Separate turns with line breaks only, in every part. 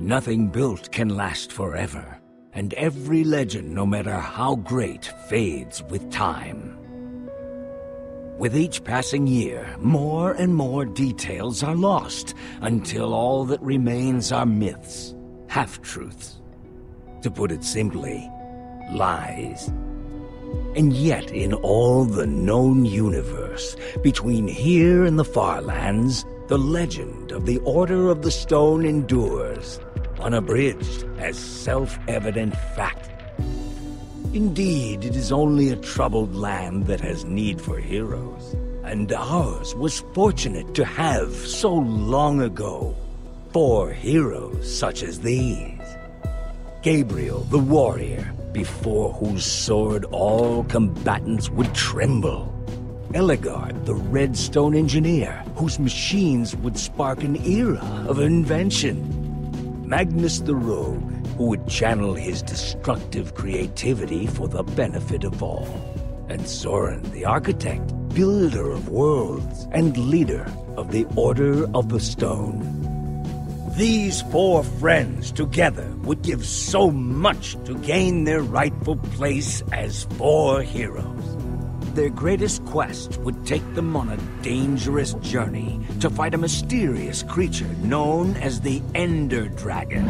Nothing built can last forever, and every legend, no matter how great, fades with time. With each passing year, more and more details are lost, until all that remains are myths, half-truths. To put it simply, lies. And yet, in all the known universe, between here and the far lands, the legend of the Order of the Stone endures, unabridged as self-evident fact. Indeed, it is only a troubled land that has need for heroes. And ours was fortunate to have, so long ago, four heroes such as these. Gabriel the warrior, before whose sword all combatants would tremble. Ellegaard the redstone engineer, whose machines would spark an era of invention. Magnus the rogue, who would channel his destructive creativity for the benefit of all. And Soren the architect, builder of worlds, and leader of the Order of the Stone. These four friends together would give so much to gain their rightful place as four heroes. Their greatest quest would take them on a dangerous journey to fight a mysterious creature known as the Ender Dragon.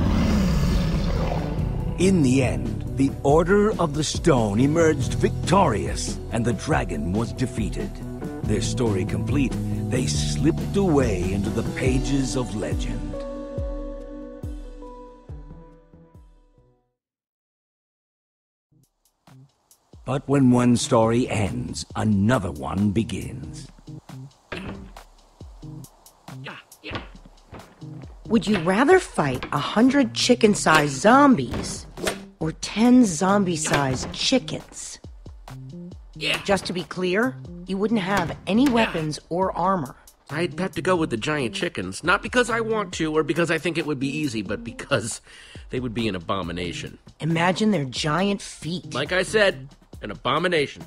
In the end, the Order of the Stone emerged victorious, and the dragon was defeated. Their story complete, they slipped away into the pages of legend. But when one story ends, another one begins.
Would you rather fight a hundred chicken-sized zombies or ten zombie-sized chickens?
Yeah.
Just to be clear, you wouldn't have any weapons or armor.
I'd have to go with the giant chickens, not because I want to or because I think it would be easy, but because they would be an abomination.
Imagine their giant feet.
Like I said, an abomination.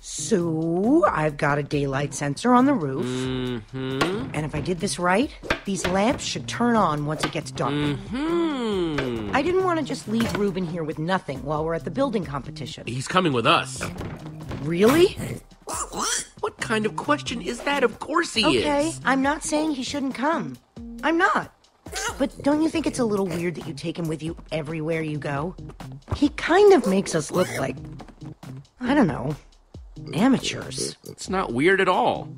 So, I've got a daylight sensor on the roof.
Mm-hmm.
And if I did this right, these lamps should turn on once it gets dark.
Hmm.
I didn't want to just leave Reuben here with nothing while we're at the building competition.
He's coming with us.
Really?
What kind of question is that? Of course he
Okay,
is.
Okay, I'm not saying he shouldn't come. I'm not. But don't you think it's a little weird that you take him with you everywhere you go? He kind of makes us look like, I don't know, amateurs.
It's not weird at all.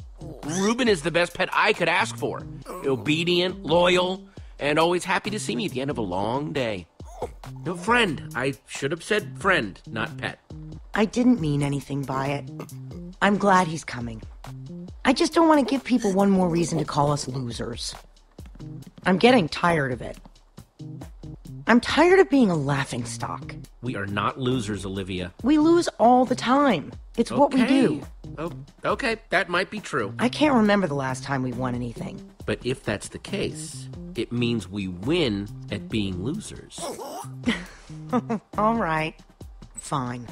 Reuben is the best pet I could ask for. Obedient, loyal, and always happy to see me at the end of a long day. No friend. I should have said friend, not pet.
I didn't mean anything by it. I'm glad he's coming. I just don't want to give people one more reason to call us losers. I'm getting tired of it. I'm tired of being a laughing stock.
We are not losers, Olivia.
We lose all the time. It's what we do.
Oh, okay, that might be true.
I can't remember the last time we won anything.
But if that's the case, it means we win at being losers.
All right. Fine.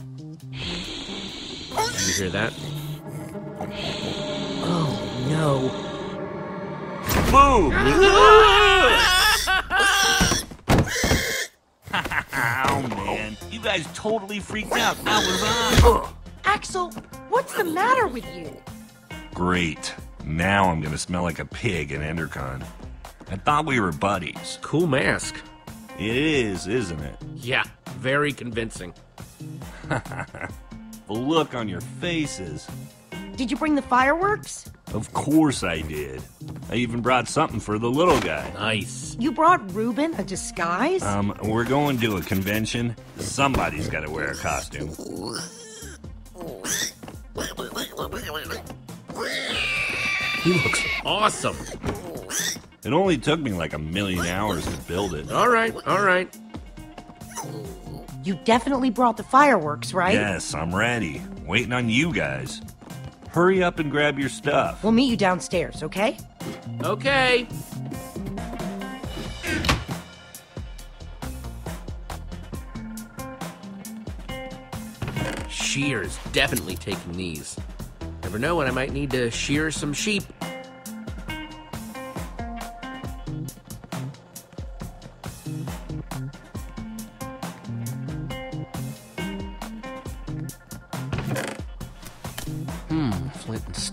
You hear that?
Oh, no.
Boom! Ow, oh, man. You guys totally freaked out. I was on.
Axel, what's the matter with you?
Great. Now I'm gonna smell like a pig in Endercon. I thought we were buddies.
Cool mask.
It is, isn't it?
Yeah, very convincing.
The look on your faces.
Did you bring the fireworks?
Of course I did. I even brought something for the little guy.
Nice.
You brought Reuben a disguise?
Um, we're going to a convention. Somebody's gotta wear a costume.
He looks awesome.
It only took me like a million hours to build it.
All right, all right.
you definitely brought the fireworks, right?
Yes, I'm ready. Waiting on you guys. Hurry up and grab your stuff.
We'll meet you downstairs, okay?
Okay. Shear's definitely taking these. Never know when I might need to shear some sheep.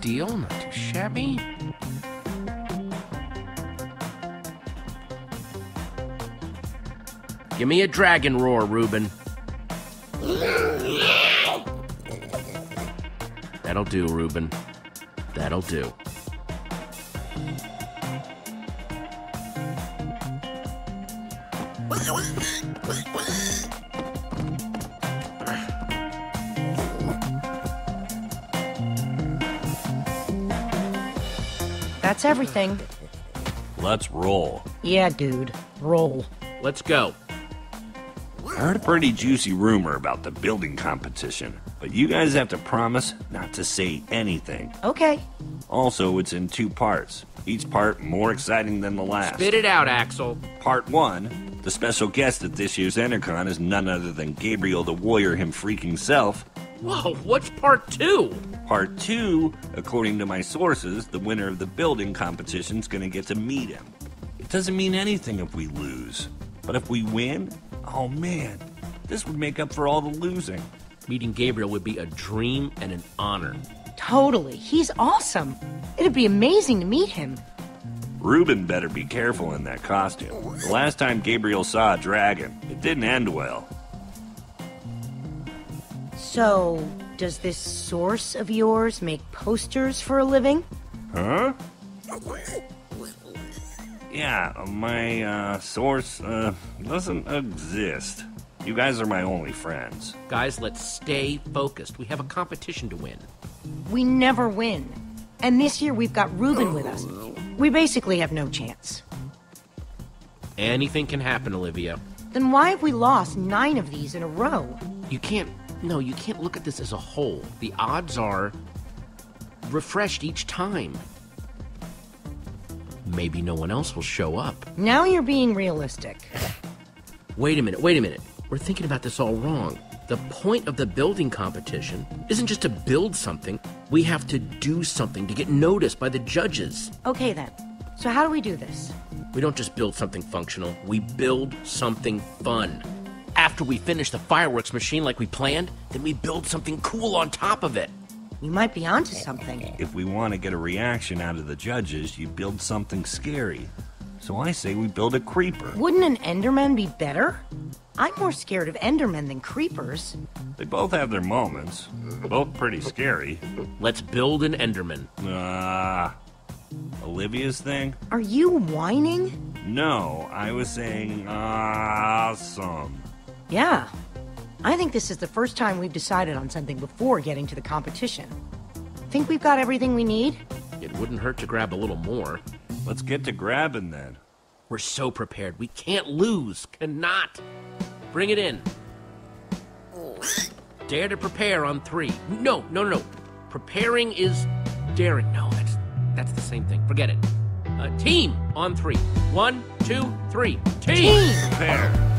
Steel, not too shabby. Give me a dragon roar, Reuben. That'll do, Reuben. That'll do.
That's everything.
Let's roll.
Yeah, dude. Roll.
Let's go.
I heard a pretty juicy rumor about the building competition, but you guys have to promise not to say anything.
Okay.
Also, it's in two parts, each part more exciting than the last.
Spit it out, Axel.
Part one the special guest at this year's Endercon is none other than Gabriel the Warrior him freaking self.
Whoa, what's part two?
Part two, according to my sources, the winner of the building competition's gonna get to meet him. It doesn't mean anything if we lose. But if we win, oh man, this would make up for all the losing.
Meeting Gabriel would be a dream and an honor.
Totally. He's awesome. It'd be amazing to meet him.
Reuben better be careful in that costume. The last time Gabriel saw a dragon, it didn't end well.
So, does this source of yours make posters for a living?
Huh? Yeah, my uh, source uh, doesn't exist. You guys are my only friends.
Guys, let's stay focused. We have a competition to win.
We never win. And this year we've got Reuben with us. We basically have no chance.
Anything can happen, Olivia.
Then why have we lost nine of these in a row?
You can't. No, you can't look at this as a whole. The odds are refreshed each time. Maybe no one else will show up.
Now you're being realistic.
Wait a minute, wait a minute. We're thinking about this all wrong. The point of the building competition isn't just to build something, we have to do something to get noticed by the judges.
Okay then. So how do we do this?
We don't just build something functional, we build something fun. After we finish the fireworks machine like we planned, then we build something cool on top of it.
You might be onto something.
If we want to get a reaction out of the judges, you build something scary. So I say we build a creeper.
Wouldn't an Enderman be better? I'm more scared of Endermen than creepers.
They both have their moments, both pretty scary.
Let's build an Enderman.
Ah. Olivia's thing?
Are you whining?
No, I was saying awesome.
Yeah. I think this is the first time we've decided on something before getting to the competition. Think we've got everything we need?
It wouldn't hurt to grab a little more.
Let's get to grabbing then.
We're so prepared. We can't lose. Cannot. Bring it in. Dare to prepare on three. No, no, no, no. Preparing is daring. No, that's that's the same thing. Forget it. Uh, team on three. One, two, three. Team.
Team!
Prepare.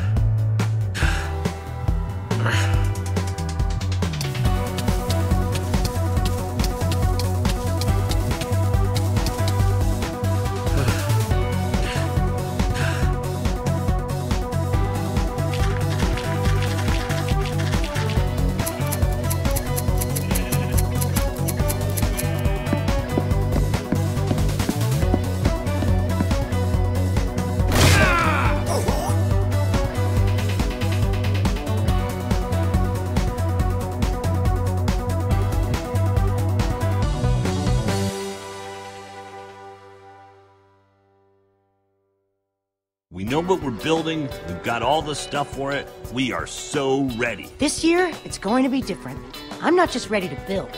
building. We've got all the stuff for it. We are so ready.
This year, it's going to be different. I'm not just ready to build,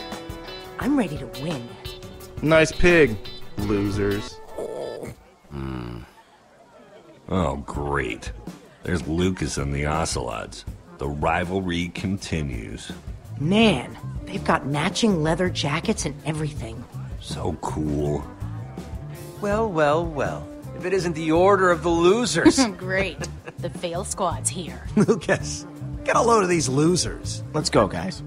I'm ready to win.
Nice pig, losers. Hmm.
Oh, great. There's Lucas and the Ocelots. The rivalry continues.
Man, they've got matching leather jackets and everything.
So cool.
Well, well, well. If it isn't the order of the losers.
Great. The fail squad's here.
Lucas, get a load of these losers. Let's go, guys.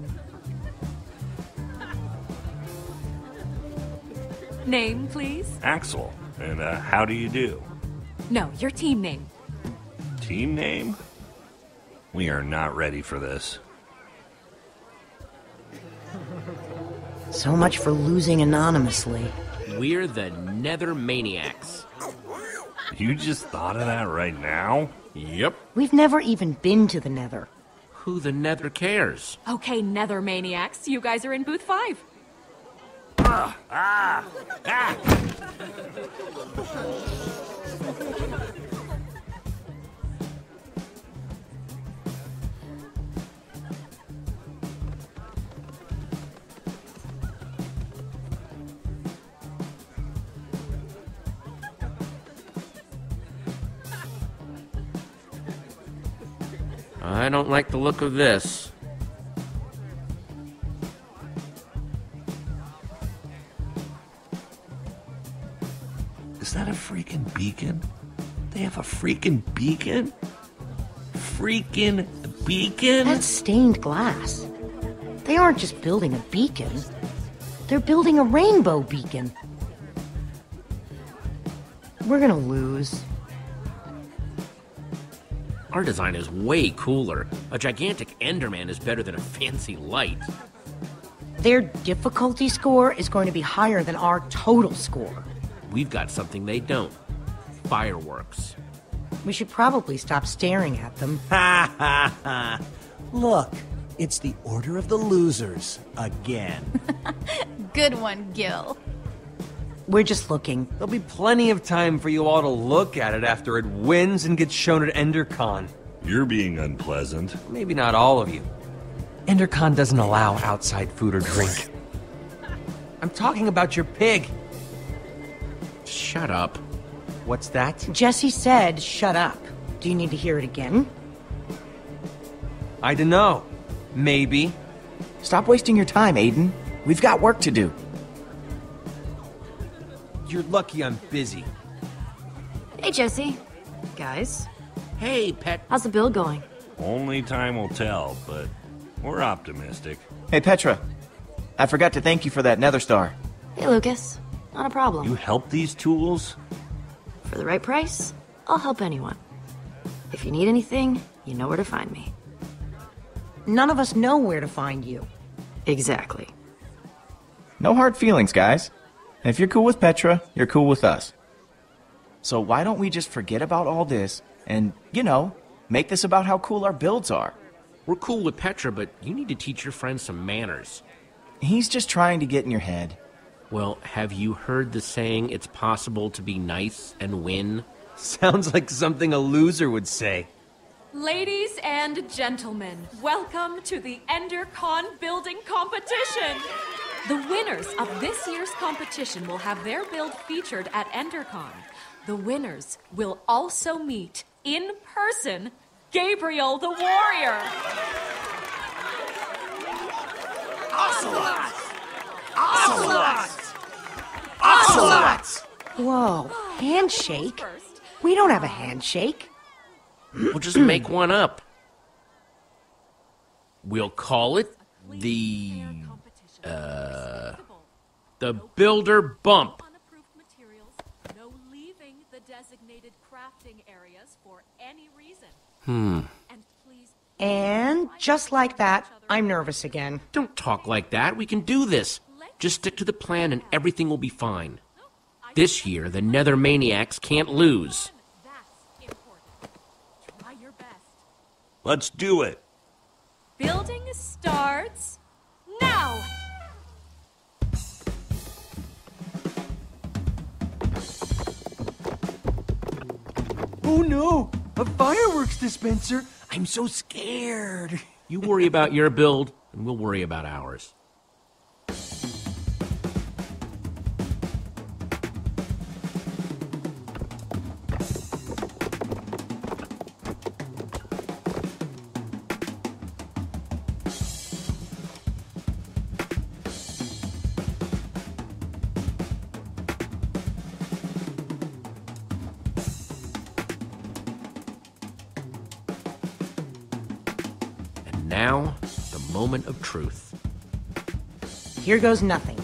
Name, please?
Axel, and uh, how do you do?
No, your team name.
Team name? We are not ready for this.
So much for losing anonymously.
We're the Nether Maniacs.
You just thought of that right now?
Yep.
We've never even been to the Nether.
Who the Nether cares?
Okay, Nether Maniacs, you guys are in booth five. Ah. Ah.
I don't like the look of this.
Is that a freaking beacon? They have a freaking beacon? Freaking beacon?
That's stained glass. They aren't just building a beacon, they're building a rainbow beacon. We're gonna lose.
Our design is way cooler. A gigantic Enderman is better than a fancy light.
Their difficulty score is going to be higher than our total score.
We've got something they don't fireworks.
We should probably stop staring at them.
Ha ha ha. Look, it's the order of the losers again.
Good one, Gil.
We're just looking.
There'll be plenty of time for you all to look at it after it wins and gets shown at EnderCon.
You're being unpleasant.
Maybe not all of you. EnderCon doesn't allow outside food or drink. I'm talking about your pig.
Shut up.
What's that?
Jesse said, shut up. Do you need to hear it again?
I don't know. Maybe.
Stop wasting your time, Aiden. We've got work to do.
You're lucky I'm busy.
Hey, Jesse. Guys,
Hey, pet.
how's the bill going?
Only time will tell, but we're optimistic.
Hey, Petra. I forgot to thank you for that Nether Star.
Hey, Lucas. Not a problem.
You help these tools?
For the right price, I'll help anyone. If you need anything, you know where to find me.
None of us know where to find you.
Exactly.
No hard feelings, guys. And if you're cool with Petra, you're cool with us. So why don't we just forget about all this and, you know, make this about how cool our builds are?
We're cool with Petra, but you need to teach your friend some manners.
He's just trying to get in your head.
Well, have you heard the saying, it's possible to be nice and win?
Sounds like something a loser would say.
Ladies and gentlemen, welcome to the EnderCon building competition. The winners of this year's competition will have their build featured at EnderCon. The winners will also meet in person Gabriel the Warrior. Ocelot! Ocelot! Ocelot!
Whoa, handshake? We don't have a handshake.
We'll just make one up. We'll call it the uh the builder bump.
No leaving the designated crafting areas for any reason.
Hmm.
And please
And just like that, I'm nervous again.
Don't talk like that. We can do this. Just stick to the plan and everything will be fine. This year, the Nether Maniacs can't lose.
that's important. Try your best.
Let's do it.
Building starts now.
Oh no! A fireworks dispenser! I'm so scared.
You worry about your build, and we'll worry about ours. Now, the moment of truth.
Here goes nothing.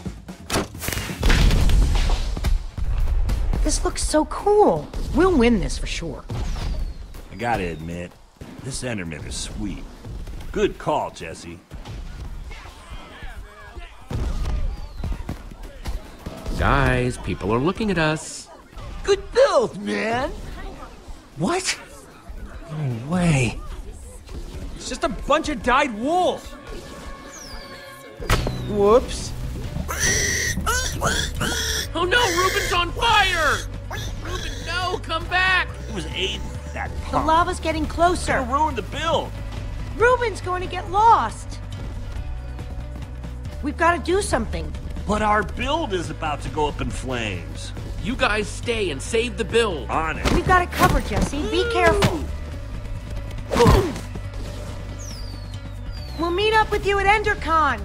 This looks so cool. We'll win this for sure.
I gotta admit, this Enderman is sweet. Good call, Jesse.
Guys, people are looking at us.
Good build, man. What? No way. It's just a bunch of dyed wool. Whoops.
Oh no, Reuben's on fire! Reuben, no, come back!
It was Aiden, that
The lava's getting closer.
Gonna ruin the build.
Reuben's going to get lost. We've got to do something.
But our build is about to go up in flames.
You guys stay and save the build.
On it.
We've got it covered, Jesse. Be careful. With you at EnderCon.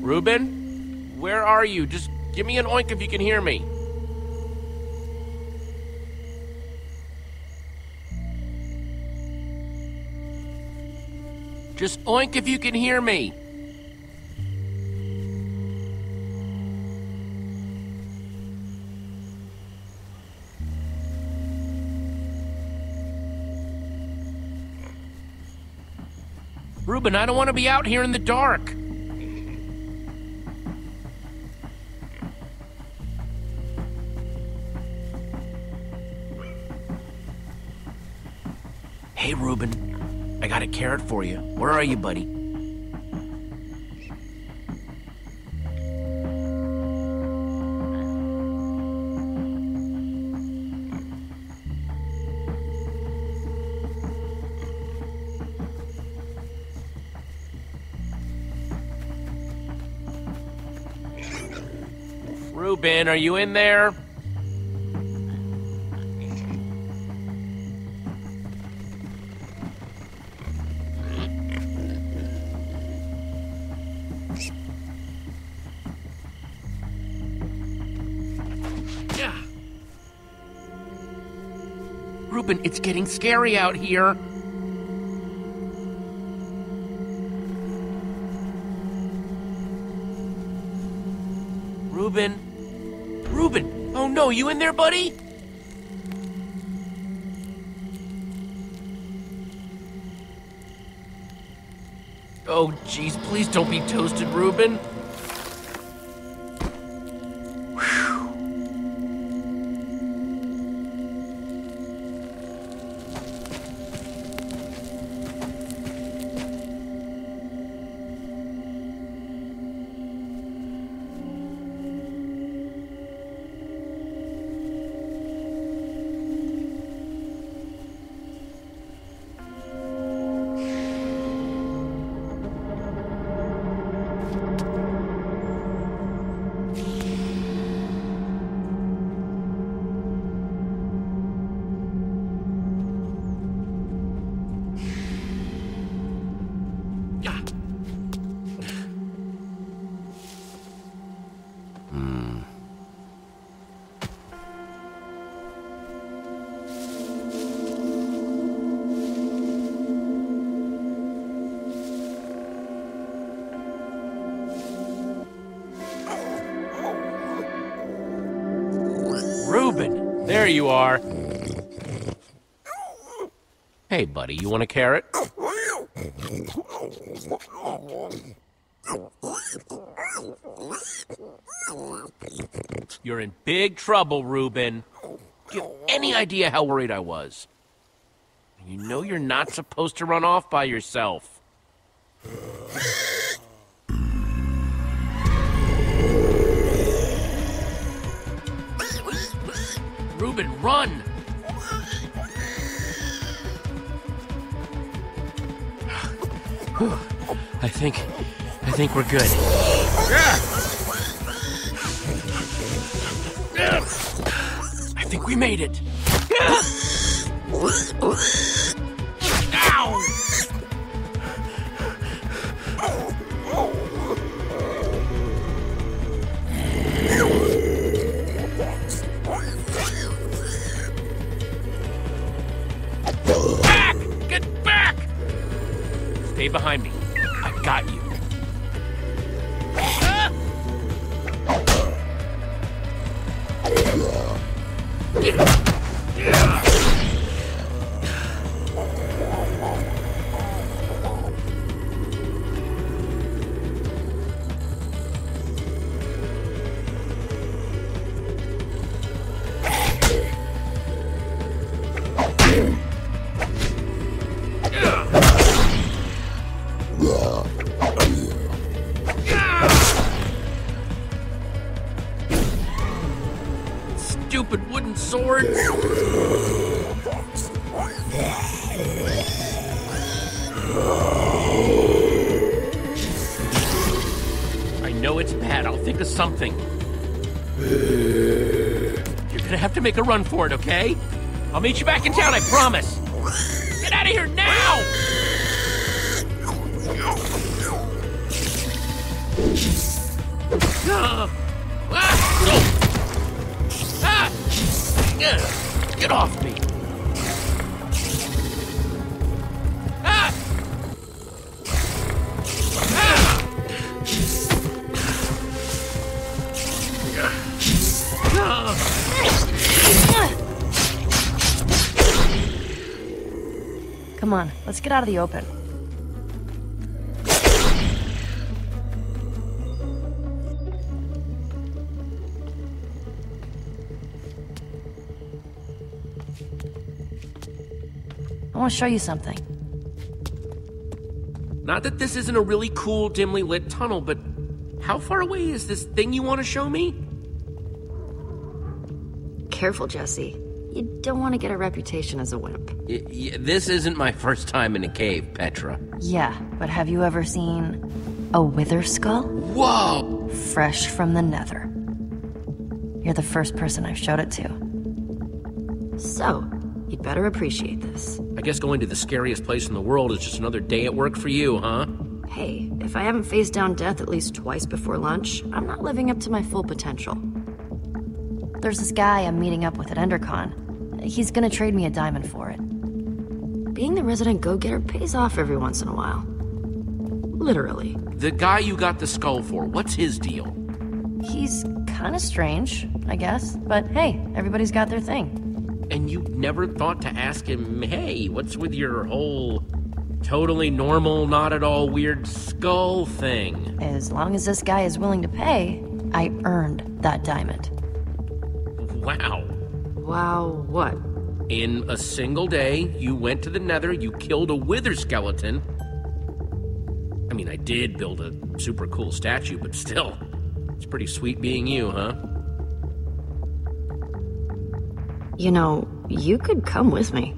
Reuben, where are you? Just give me an oink if you can hear me. Just oink if you can hear me. Reuben, I don't want to be out here in the dark. Hey, Reuben. I got a carrot for you. Where are you, buddy? Reuben, are you in there? Yeah. Reuben, it's getting scary out here. Oh you in there, buddy? Oh, jeez, please don't be toasted, Reuben. You are. Hey, buddy, you want a carrot? You're in big trouble, Reuben. Do you have any idea how worried I was? You know you're not supposed to run off by yourself. Reuben, run! I think, I think we're good. I think we made it. Stay behind me. I know it's bad. I'll think of something. You're gonna have to make a run for it, okay? I'll meet you back in town, I promise. Get out of here now! Ah! Get off me! Ah!
Come on, let's get out of the open. Want to show you something.
Not that this isn't a really cool, dimly lit tunnel, but how far away is this thing you want to show me?
Careful, Jesse. You don't want to get a reputation as a wimp.
Y- y- this isn't my first time in a cave, Petra.
Yeah, but have you ever seen a wither skull?
Whoa!
Fresh from the nether. You're the first person I've showed it to. So, you'd better appreciate this.
I guess going to the scariest place in the world is just another day at work for you, huh?
Hey, if I haven't faced down death at least twice before lunch, I'm not living up to my full potential. There's this guy I'm meeting up with at EnderCon. He's gonna trade me a diamond for it. Being the resident go-getter pays off every once in a while. Literally.
The guy you got the skull for, what's his deal?
He's kinda strange, I guess. But hey, everybody's got their thing.
And you never thought to ask him, hey, what's with your whole totally normal, not at all weird skull thing?
As long as this guy is willing to pay, I earned that diamond.
Wow.
Wow, what?
In a single day, you went to the nether, you killed a wither skeleton. I mean, I did build a super cool statue, but still, it's pretty sweet being you, huh?
You know, you could come with me.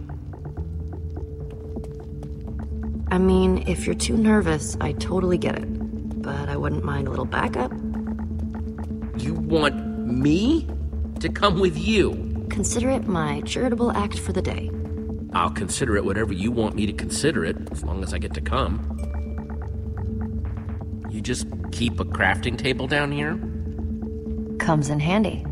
I mean, if you're too nervous, I totally get it. But I wouldn't mind a little backup.
You want me to come with you?
Consider it my charitable act for the day.
I'll consider it whatever you want me to consider it, as long as I get to come. You just keep a crafting table down here?
Comes in handy.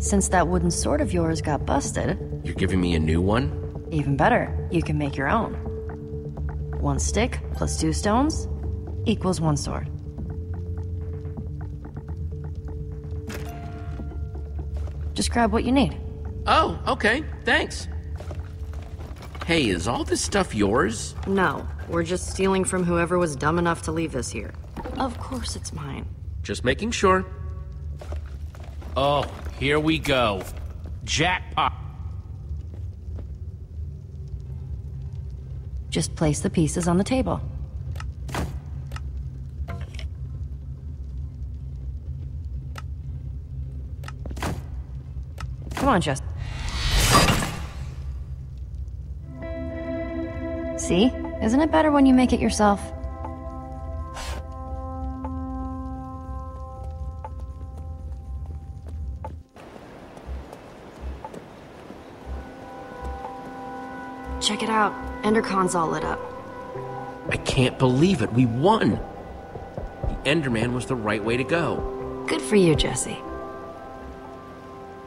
Since that wooden sword of yours got busted,
You're giving me a new one?
even better, you can make your own. One stick plus two stones equals one sword. Just grab what you need.
Oh, okay, thanks. Hey, is all this stuff yours?
No, we're just stealing from whoever was dumb enough to leave this here. Of course it's mine.
Just making sure. Oh, here we go. Jackpot.
Just place the pieces on the table. Come on, Just. See? Isn't it better when you make it yourself? It out. Endercon's all lit up.
I can't believe it. We won. The Enderman was the right way to go.
Good for you, Jesse.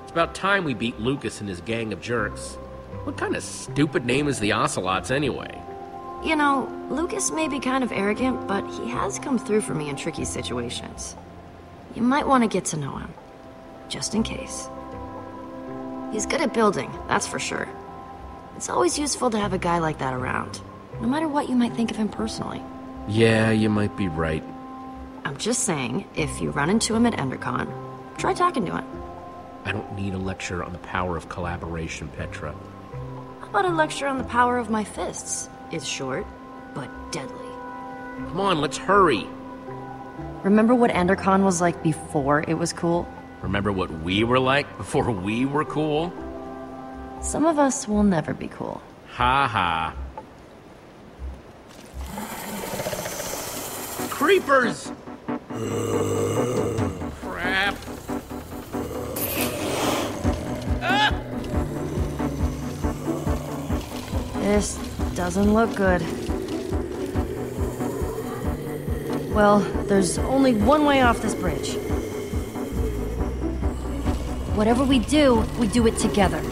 It's about time we beat Lucas and his gang of jerks. What kind of stupid name is the Ocelots anyway?
You know, Lucas may be kind of arrogant, but he has come through for me in tricky situations. You might want to get to know him, just in case. He's good at building, that's for sure. It's always useful to have a guy like that around, no matter what you might think of him personally.
Yeah, you might be right.
I'm just saying, if you run into him at Endercon, try talking to him.
I don't need a lecture on the power of collaboration, Petra.
How about a lecture on the power of my fists? It's short, but deadly.
Come on, let's hurry.
Remember what Endercon was like before it was cool?
Remember what we were like before we were cool?
Some of us will never be cool.
Ha ha. Creepers! Crap.
This doesn't look good. Well, there's only one way off this bridge. Whatever we do, we do it together.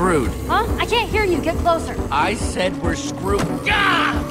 Screwed.
Huh? I can't hear you. Get closer.
I said we're screwed. Ah!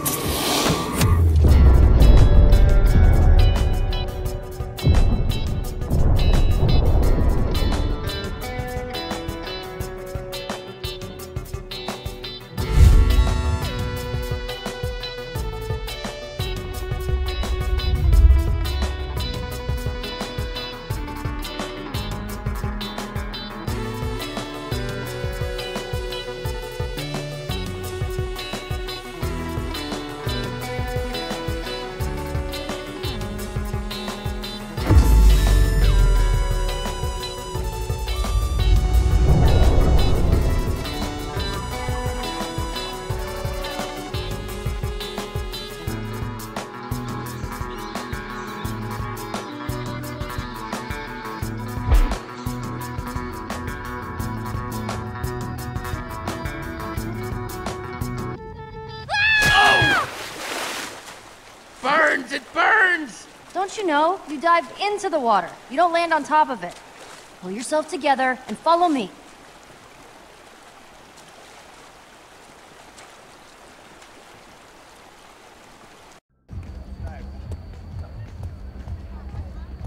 Know? You dive into the water. You don't land on top of it. Pull yourself together and follow me.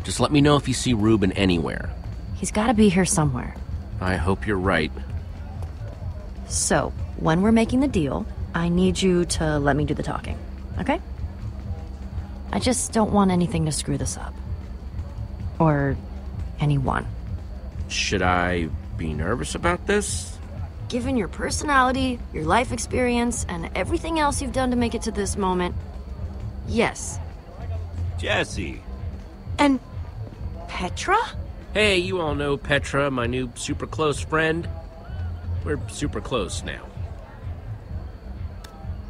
Just let me know if you see Reuben anywhere.
He's gotta be here somewhere.
I hope you're right.
So, when we're making the deal, I need you to let me do the talking. Okay? I just don't want anything to screw this up. Or anyone.
Should I be nervous about this?
Given your personality, your life experience, and everything else you've done to make it to this moment, yes.
Jesse.
And Petra?
Hey, you all know Petra, my new super close friend. We're super close now.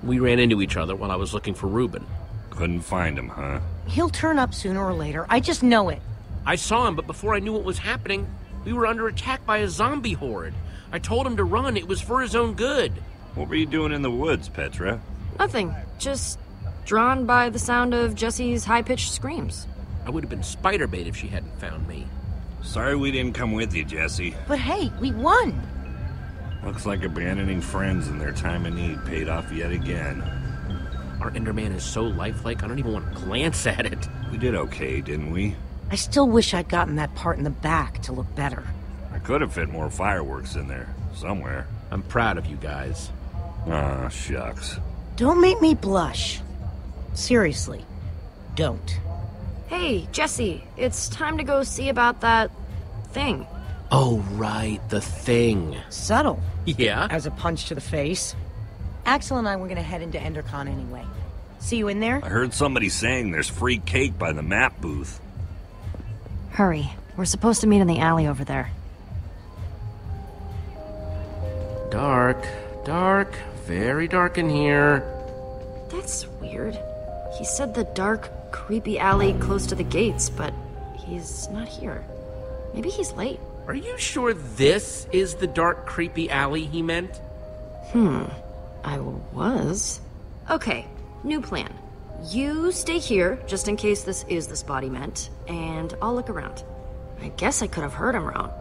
We ran into each other while I was looking for Reuben.
Couldn't find him, huh?
He'll turn up sooner or later. I just know it.
I saw him, but before I knew what was happening, we were under attack by a zombie horde. I told him to run. It was for his own good.
What were you doing in the woods, Petra?
Nothing. Just drawn by the sound of Jesse's high pitched screams.
I would have been spider bait if she hadn't found me.
Sorry we didn't come with you, Jesse.
But hey, we won.
Looks like abandoning friends in their time of need paid off yet again.
Our Enderman is so lifelike, I don't even want to glance at it.
We did okay, didn't we?
I still wish I'd gotten that part in the back to look better.
I could have fit more fireworks in there, somewhere.
I'm proud of you guys.
Ah, shucks.
Don't make me blush. Seriously, don't.
Hey, Jesse, it's time to go see about that thing.
Oh, right, the thing.
Subtle.
Yeah?
As a punch to the face. Axel and I were gonna head into Endercon anyway. See you in there?
I heard somebody saying there's free cake by the map booth.
Hurry. We're supposed to meet in the alley over there.
Dark, dark, very dark in here.
That's weird. He said the dark, creepy alley close to the gates, but he's not here. Maybe he's late.
Are you sure this is the dark, creepy alley he meant?
Hmm. I was. Okay, new plan. You stay here, just in case this is the spot he meant, and I'll look around. I guess I could have heard him wrong.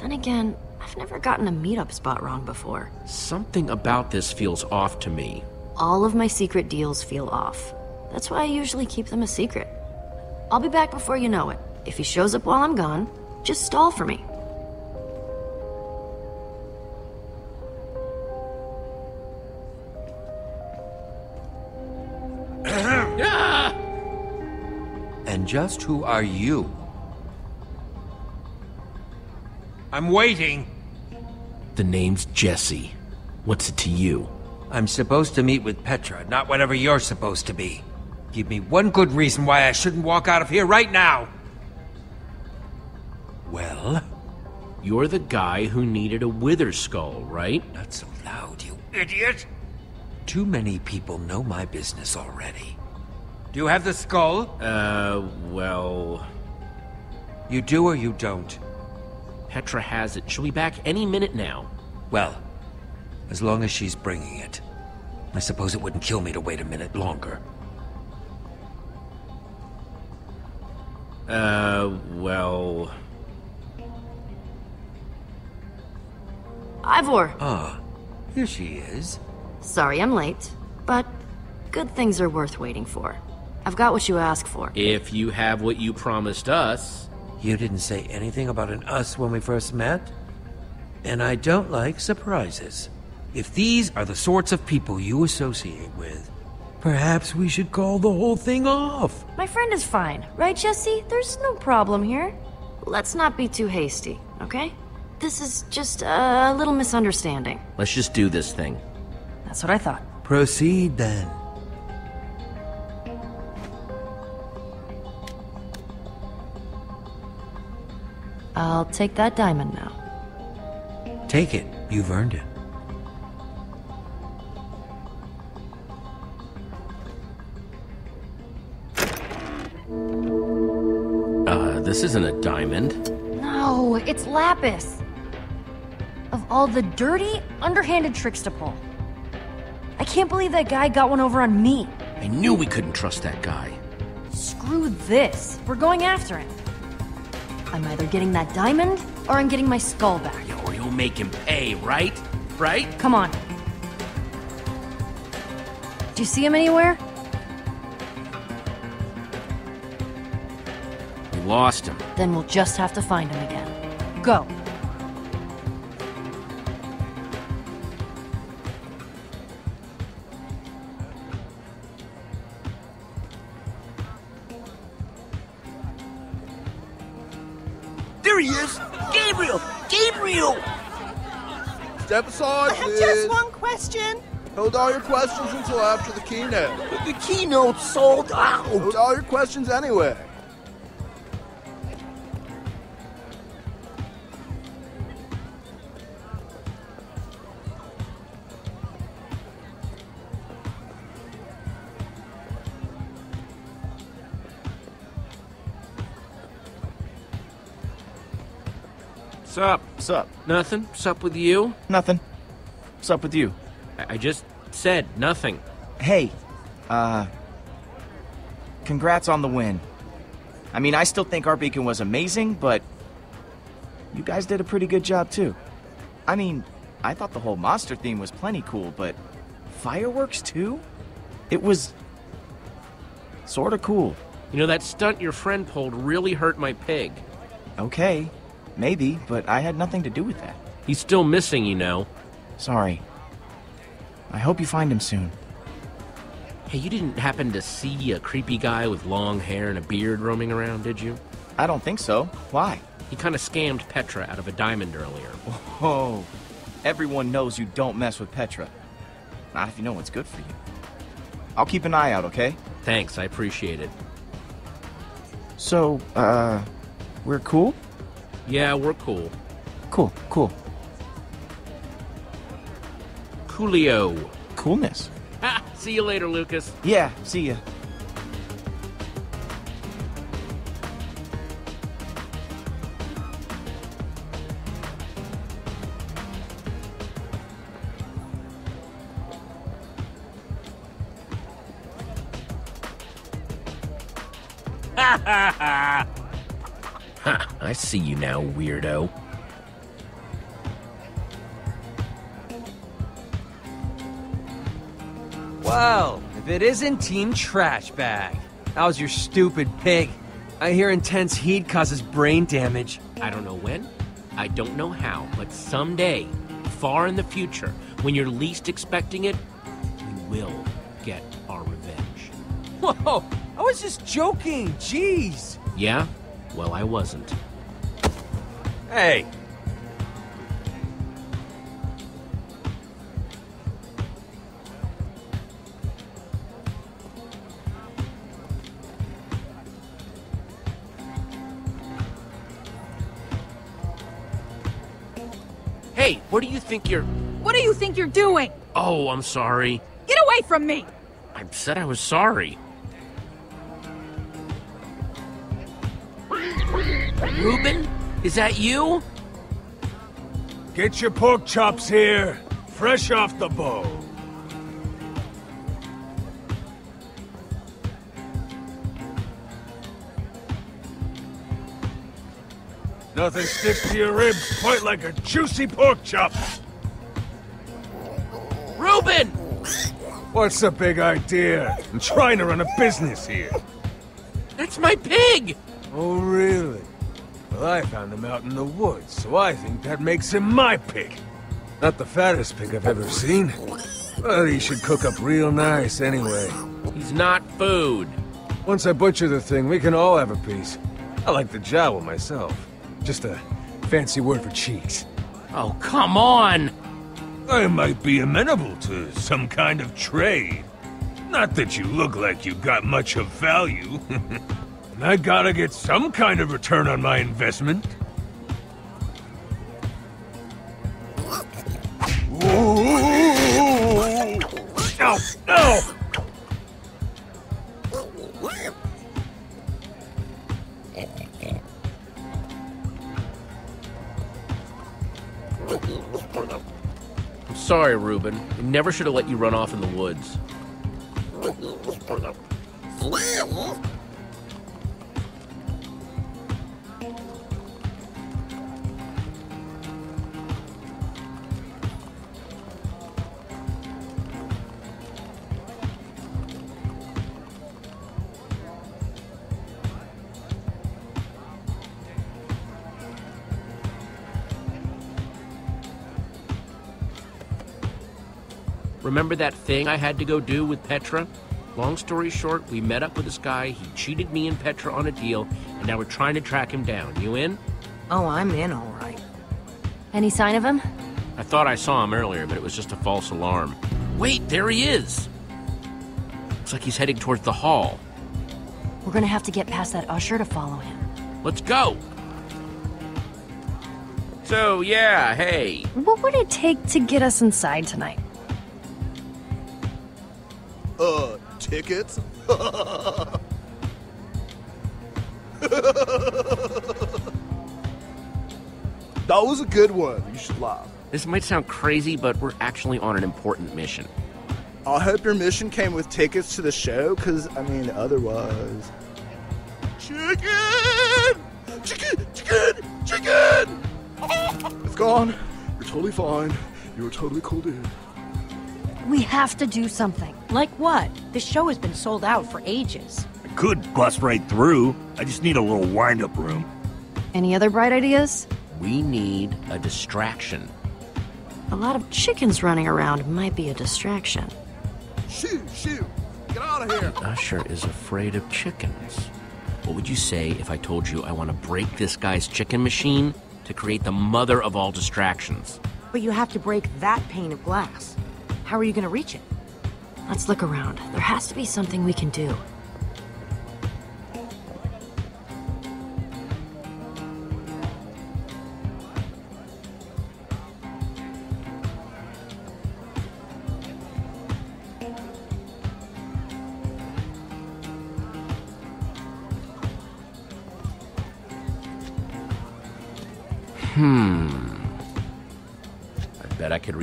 Then again, I've never gotten a meetup spot wrong before.
Something about this feels off to me.
All of my secret deals feel off. That's why I usually keep them a secret. I'll be back before you know it. If he shows up while I'm gone, just stall for me.
Just who are you? I'm waiting.
The name's Jesse. What's it to you?
I'm supposed to meet with Petra, not whatever you're supposed to be. Give me one good reason why I shouldn't walk out of here right now. Well?
You're the guy who needed a wither skull, right?
Not so loud, you idiot! Too many people know my business already. Do you have the skull?
Uh, well...
You do or you don't?
Petra has it. She'll be back any minute now.
Well, as long as she's bringing it. I suppose it wouldn't kill me to wait a minute longer.
Uh, well...
Ivor!
Ah, here she is.
Sorry I'm late, but good things are worth waiting for. I've got what you asked for.
If you have what you promised us...
You didn't say anything about an us when we first met? And I don't like surprises. If these are the sorts of people you associate with, perhaps we should call the whole thing off.
My friend is fine, right, Jesse? There's no problem here. Let's not be too hasty, okay? This is just a little misunderstanding.
Let's just do this thing.
That's what I thought.
Proceed then.
I'll take that diamond now.
Take it. You've earned it.
Uh, this isn't a diamond.
No, it's Lapis. Of all the dirty, underhanded tricks to pull. I can't believe that guy got one over on me.
I knew we couldn't trust that guy.
Screw this. We're going after him. I'm either getting that diamond, or I'm getting my skull back.
Or you'll make him pay, right? Right?
Come on. Do you see him anywhere?
We lost him.
Then we'll just have to find him again. Go.
There he is! Gabriel! Gabriel!
Step aside,
I have
please.
just one question.
Hold all your questions until after the keynote.
The keynote sold out!
Hold all your questions anyway.
Sup?
Sup?
Nothing? Sup with you?
Nothing. What's up with you?
I, I just said nothing.
Hey, uh. Congrats on the win. I mean, I still think our beacon was amazing, but. You guys did a pretty good job, too. I mean, I thought the whole monster theme was plenty cool, but. Fireworks, too? It was. sorta cool.
You know, that stunt your friend pulled really hurt my pig.
Okay, maybe, but I had nothing to do with that.
He's still missing, you know.
Sorry. I hope you find him soon.
Hey, you didn't happen to see a creepy guy with long hair and a beard roaming around, did you?
I don't think so. Why?
He kind of scammed Petra out of a diamond earlier.
Whoa. everyone knows you don't mess with Petra. Not if you know what's good for you. I'll keep an eye out, okay?
Thanks, I appreciate it.
So, uh, we're cool?
Yeah, we're cool.
Cool, cool.
Coolio.
Coolness.
See you later, Lukas.
Yeah, see ya.
Ha, I see you now, weirdo.
Well, if it isn't Team Trash Bag. How's your stupid pig? I hear intense heat causes brain damage.
I don't know when, I don't know how, but someday, far in the future, when you're least expecting it, we will get our revenge.
Whoa, I was just joking, jeez.
Yeah? Well, I wasn't.
Hey,
Hey, what do you think you're...
What do you think you're doing?
Oh, I'm sorry.
Get away from me!
I said I was sorry. Reuben? Is that you?
Get your pork chops here, fresh off the bone. Nothing sticks to your ribs quite like a juicy pork chop.
Reuben!
What's the big idea? I'm trying to run a business here.
That's my pig!
Oh, really? Well, I found him out in the woods, so I think that makes him my pig. Not the fattest pig I've ever seen. But he should cook up real nice anyway.
He's not food.
Once I butcher the thing, we can all have a piece. I like the jowl myself. Just a fancy word for cheeks.
Oh, come on!
I might be amenable to some kind of trade. Not that you look like you got much of value. and I gotta get some kind of return on my investment. No, no!
I'm sorry, Reuben. I never should have let you run off in the woods. Remember that thing I had to go do with Petra? Long story short, we met up with this guy, he cheated me and Petra on a deal, and now we're trying to track him down. You in?
Oh, I'm in, all right.
Any sign of him?
I thought I saw him earlier, but it was just a false alarm. Wait, there he is! Looks like he's heading towards the hall.
We're gonna have to get past that usher to follow him.
Let's go! So, yeah, hey.
What would it take to get us inside tonight?
Uh, tickets? that was a good one. You should laugh.
This might sound crazy, but we're actually on an important mission.
I hope your mission came with tickets to the show, because, I mean, otherwise. Chicken! Chicken! Chicken! Chicken! It's gone. You're totally fine. You're a totally cool dude.
We have to do something.
Like what? This show has been sold out for ages.
I could bust right through. I just need a little wind-up room.
Any other bright ideas?
We need a distraction.
A lot of chickens running around might be a distraction.
Shoot, shoot! Get out of here!
Usher is afraid of chickens. What would you say if I told you I want to break this guy's chicken machine to create the mother of all distractions?
But you have to break that pane of glass. How are you gonna reach it?
Let's look around. There has to be something we can do.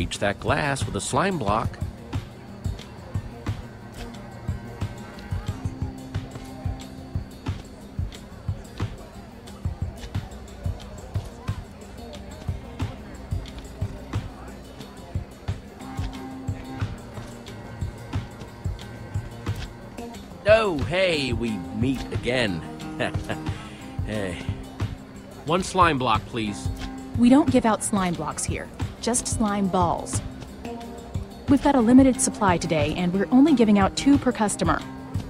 Reach that glass with a slime block. Oh, hey, we meet again. hey. One slime block, please.
We don't give out slime blocks here just slime balls. We've got a limited supply today, and we're only giving out two per customer.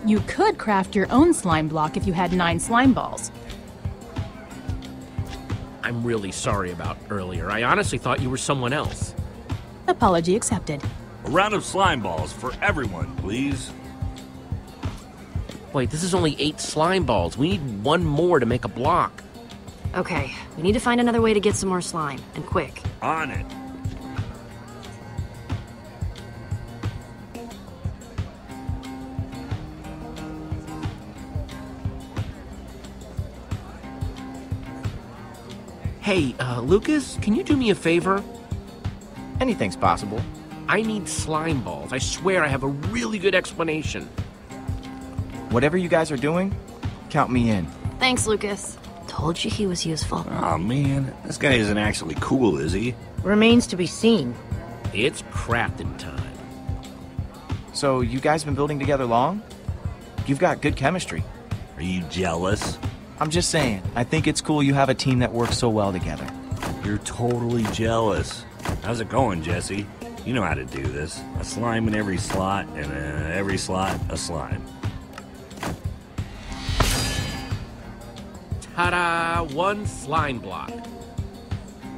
You could craft your own slime block if you had nine slime balls.
I'm really sorry about earlier. I honestly thought you were someone else.
Apology accepted.
A round of slime balls for everyone, please.
Wait, this is only eight slime balls. We need one more to make a block.
Okay, we need to find another way to get some more slime, and quick.
On it.
Hey, uh, Lukas, can you do me a favor?
Anything's possible.
I need slime balls. I swear I have a really good explanation.
Whatever you guys are doing, count me in.
Thanks, Lukas. Told you he was useful.
Oh man, this guy isn't actually cool, is he?
Remains to be seen.
It's crafting time.
So, you guys been building together long? You've got good chemistry.
Are you jealous?
I'm just saying, I think it's cool you have a team that works so well together.
You're totally jealous. How's it going, Jesse? You know how to do this. A slime in every slot, and uh, every slot, a slime.
Ta-da! One slime block.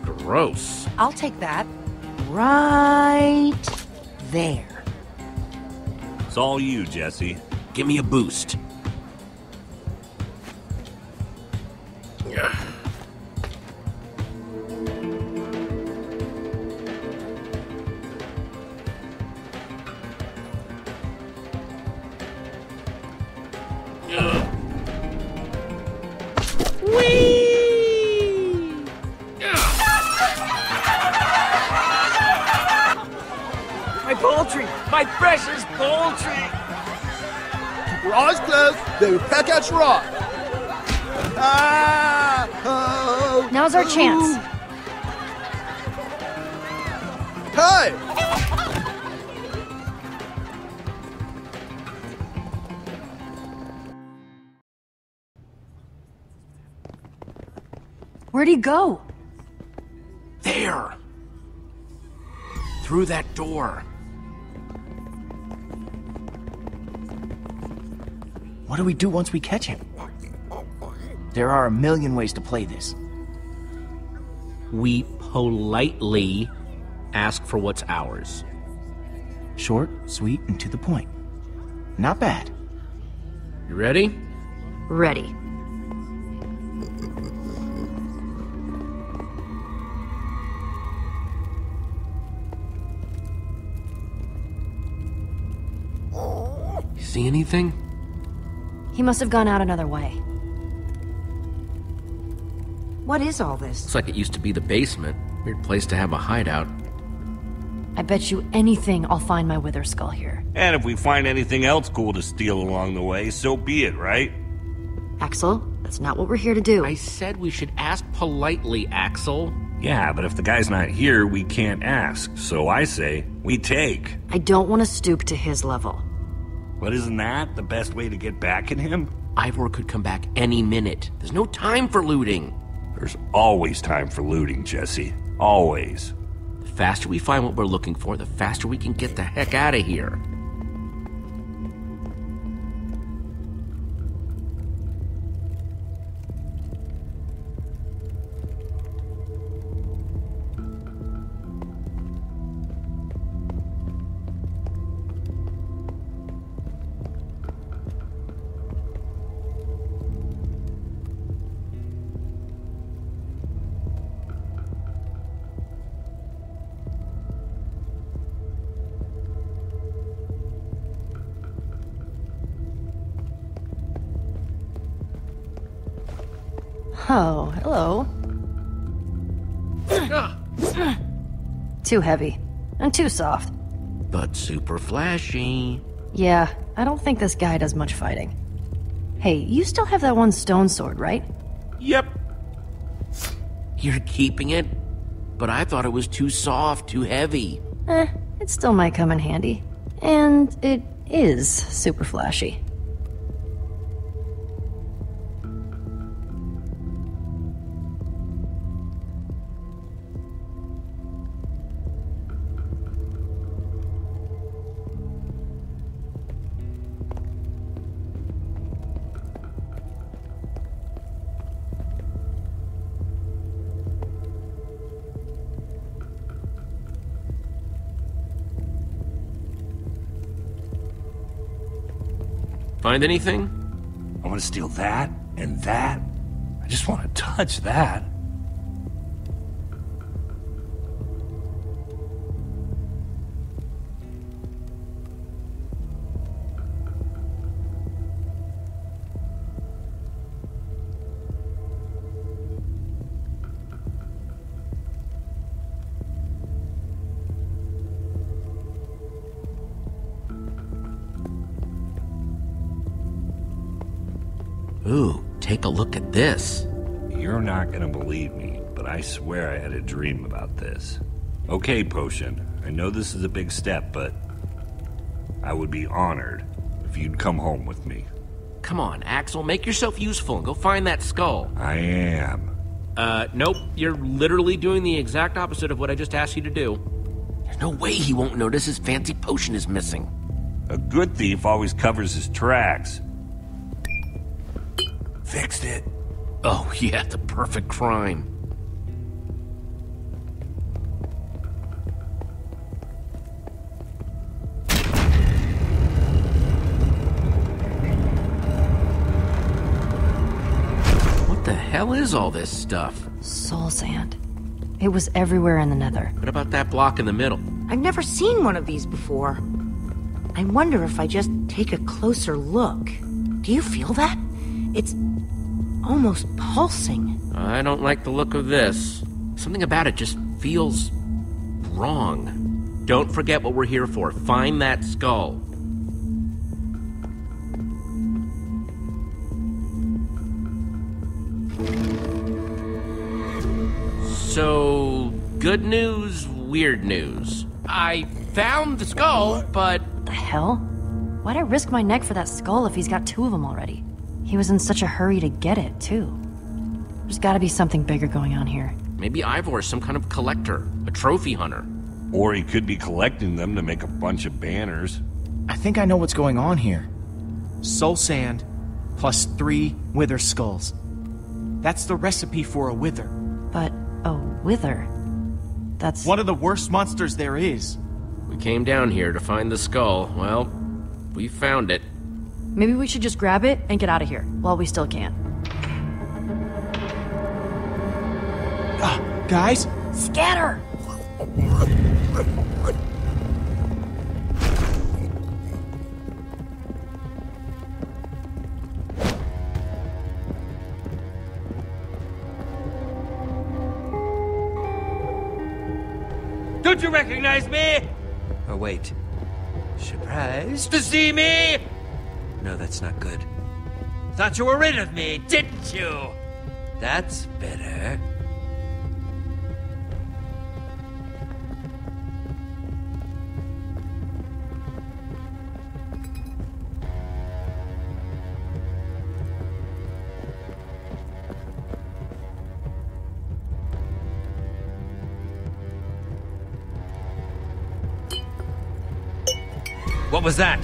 Gross.
I'll take that. Right there.
It's all you, Jesse.
Give me a boost.
My poultry! My precious poultry!
Keep your eyes closed, they will peck at your eye. Ah! Oh,
Now's our chance.
Hey!
Where'd he go?
There! Through that door.
What do we do once we catch him? There are a million ways to play this.
We politely ask for what's ours.
Short, sweet, and to the point. Not bad.
You ready?
Ready.
See anything?
He must have gone out another way.
What is all this?
Looks like it used to be the basement. Weird place to have a hideout.
I bet you anything I'll find my wither skull here.
And if we find anything else cool to steal along the way, so be it, right?
Axel, that's not what we're here to do.
I said we should ask politely, Axel.
Yeah, but if the guy's not here, we can't ask. So I say, we take.
I don't want to stoop to his level.
But isn't that the best way to get back at him?
Ivor could come back any minute. There's no time for looting.
There's always time for looting, Jesse. Always.
The faster we find what we're looking for, the faster we can get the heck out of here.
Too heavy. And too soft.
But super flashy.
Yeah, I don't think this guy does much fighting. Hey, you still have that one stone sword, right?
Yep. You're keeping it? But I thought it was too soft, too heavy.
Eh, it still might come in handy. And it is super flashy.
Find anything?
I want to steal that and that. I just want to touch that. Dream about this. Okay, Potion, I know this is a big step, but I would be honored if you'd come home with me.
Come on, Axel, make yourself useful and go find that skull.
I am.
Uh, nope, you're literally doing the exact opposite of what I just asked you to do. There's no way he won't notice his fancy potion is missing.
A good thief always covers his tracks. Fixed it.
Oh, yeah, the perfect crime. Is all this stuff?
Soul sand. It was everywhere in the nether.
What about that block in the middle?
I've never seen one of these before. I wonder if I just take a closer look. Do you feel that? It's almost pulsing.
I don't like the look of this. Something about it just feels wrong. Don't forget what we're here for. Find that skull. So, good news, weird news. I found the skull, but.
The hell? Why'd I risk my neck for that skull if he's got two of them already? He was in such a hurry to get it, too. There's gotta be something bigger going on here.
Maybe Ivor is some kind of collector, a trophy hunter.
Or he could be collecting them to make a bunch of banners.
I think I know what's going on here. Soul sand plus three wither skulls. That's the recipe for a wither.
But a wither? That's.
One of the worst monsters there is.
We came down here to find the skull. Well, we found it.
Maybe we should just grab it and get out of here while we still can.
Ah, guys?
Scatter!
Don't you recognize me? Oh, wait. Surprised to see me? No, that's not good. Thought you were rid of me, didn't you? That's better. Was that?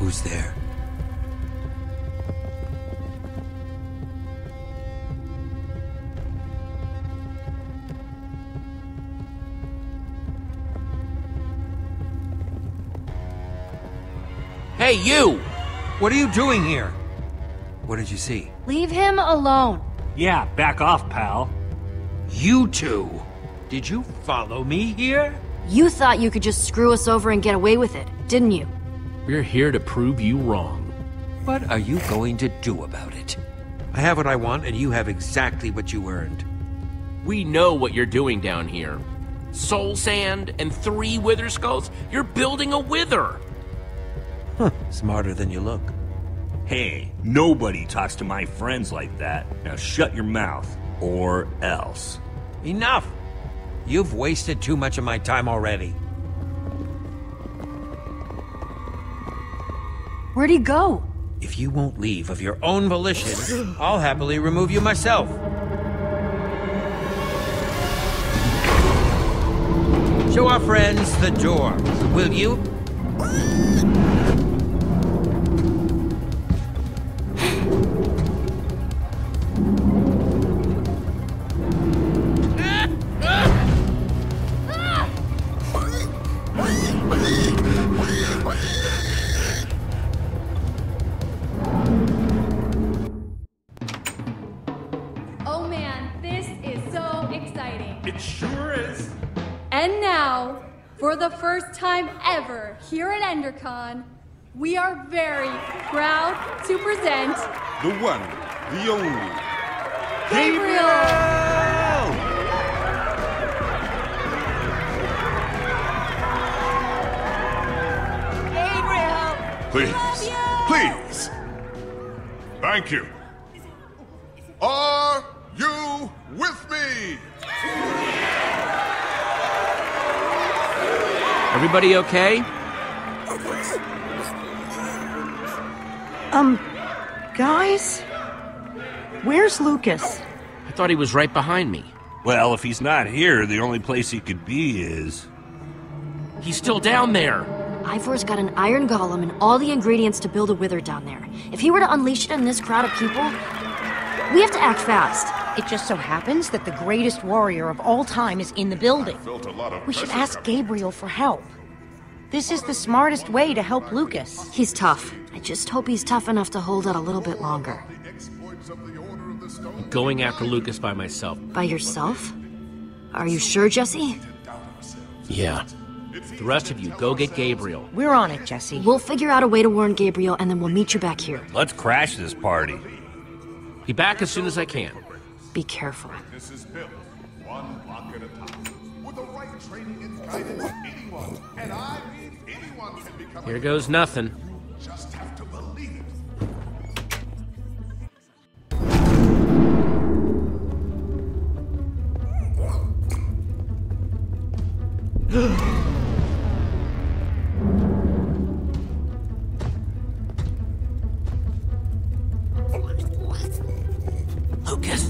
Who's there?
Hey, you!
What are you doing here? What did you see?
Leave him alone.
Yeah, back off, pal.
You two! Did you follow me here?
You thought you could just screw us over and get away with it, didn't you?
We're here to prove you wrong.
What are you going to do about it? I have what I want, and you have exactly what you earned.
We know what you're doing down here. Soul sand and three wither skulls? You're building a wither!
Huh, smarter than you look.
Hey, nobody talks to my friends like that. Now shut your mouth, or else.
Enough! You've wasted too much of my time already.
Where'd he go?
If you won't leave of your own volition, I'll happily remove you myself. Show our friends the door, will you?
The
one, the only.
Gabriel!
Please. Please. Thank you. Are you with me?
Everybody okay?
Um, guys? Where's Lukas?
I thought he was right behind me.
Well, if he's not here, the only place he could be is.
He's still down there.
Ivor's got an iron golem and all the ingredients to build a wither down there. If he were to unleash it in this crowd of people, we have to act fast.
It just so happens that the greatest warrior of all time is in the building. We should ask Gabriel for help. This is the smartest way to help Lukas.
He's tough. I just hope he's tough enough to hold out a little bit longer.
I'm going after Lukas by myself.
By yourself? Are you sure, Jesse?
Yeah. The rest of you, go get Gabriel.
We're on it, Jesse.
We'll figure out a way to warn Gabriel and then we'll meet you back here.
Let's crash this party.
Be back as soon as I can.
Be careful.
This is built one block at a time. With the right training and guidance, anyone, and I
Here goes nothing. Lukas,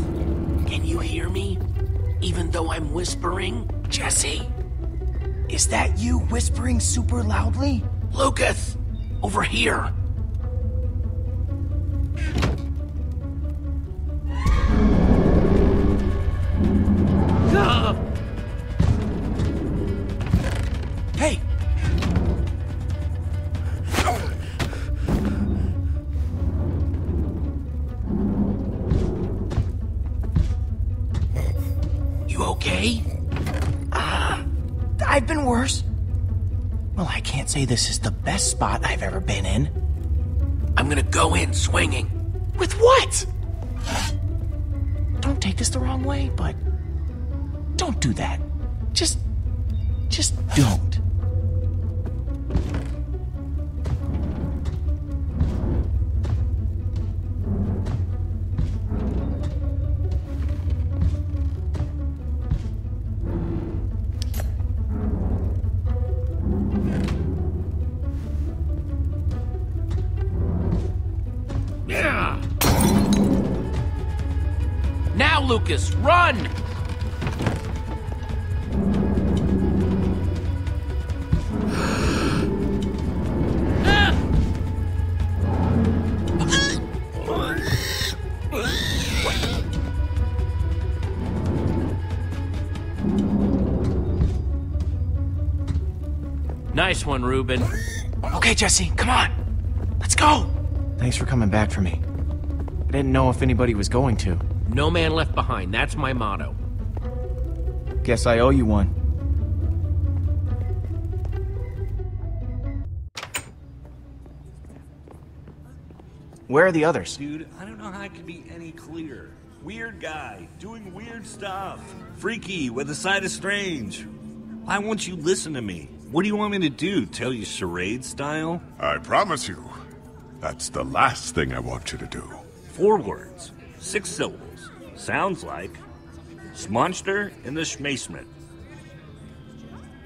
can you hear me? Even though I'm whispering? Jesse?
Is that you whispering super loudly?
Lukas! Over here!
Hey!
You okay?
Ah, I've been worse. Can't say this is the best spot I've ever been in.
I'm gonna go in swinging.
With what? Don't take this the wrong way, but don't do that. Just, just don't.
Now, run! Nice one, Reuben.
Okay, Jesse, come on. Let's go. Thanks for coming back for me. I didn't know if anybody was going to.
No man left behind. That's my motto.
Guess I owe you one. Where are the others?
Dude, I don't know how I could be any clearer. Weird guy, doing weird stuff. Freaky, with a side of strange. Why won't you listen to me? What do you want me to do? Tell you charade style?
I promise you, that's the last thing I want you to do.
Four words, six syllables. Sounds like Smonster in the Schmasement.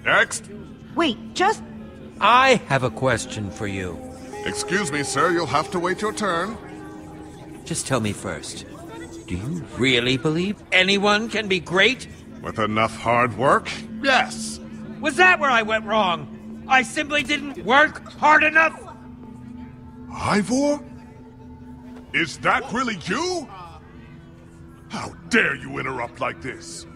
Next.
Wait, just.
I have a question for you.
Excuse me, sir, you'll have to wait your turn.
Just tell me first. Do you really believe anyone can be great?
With enough hard work, yes.
Was that where I went wrong? I simply didn't work hard enough?
Ivor? Is that really you? How dare you interrupt like this?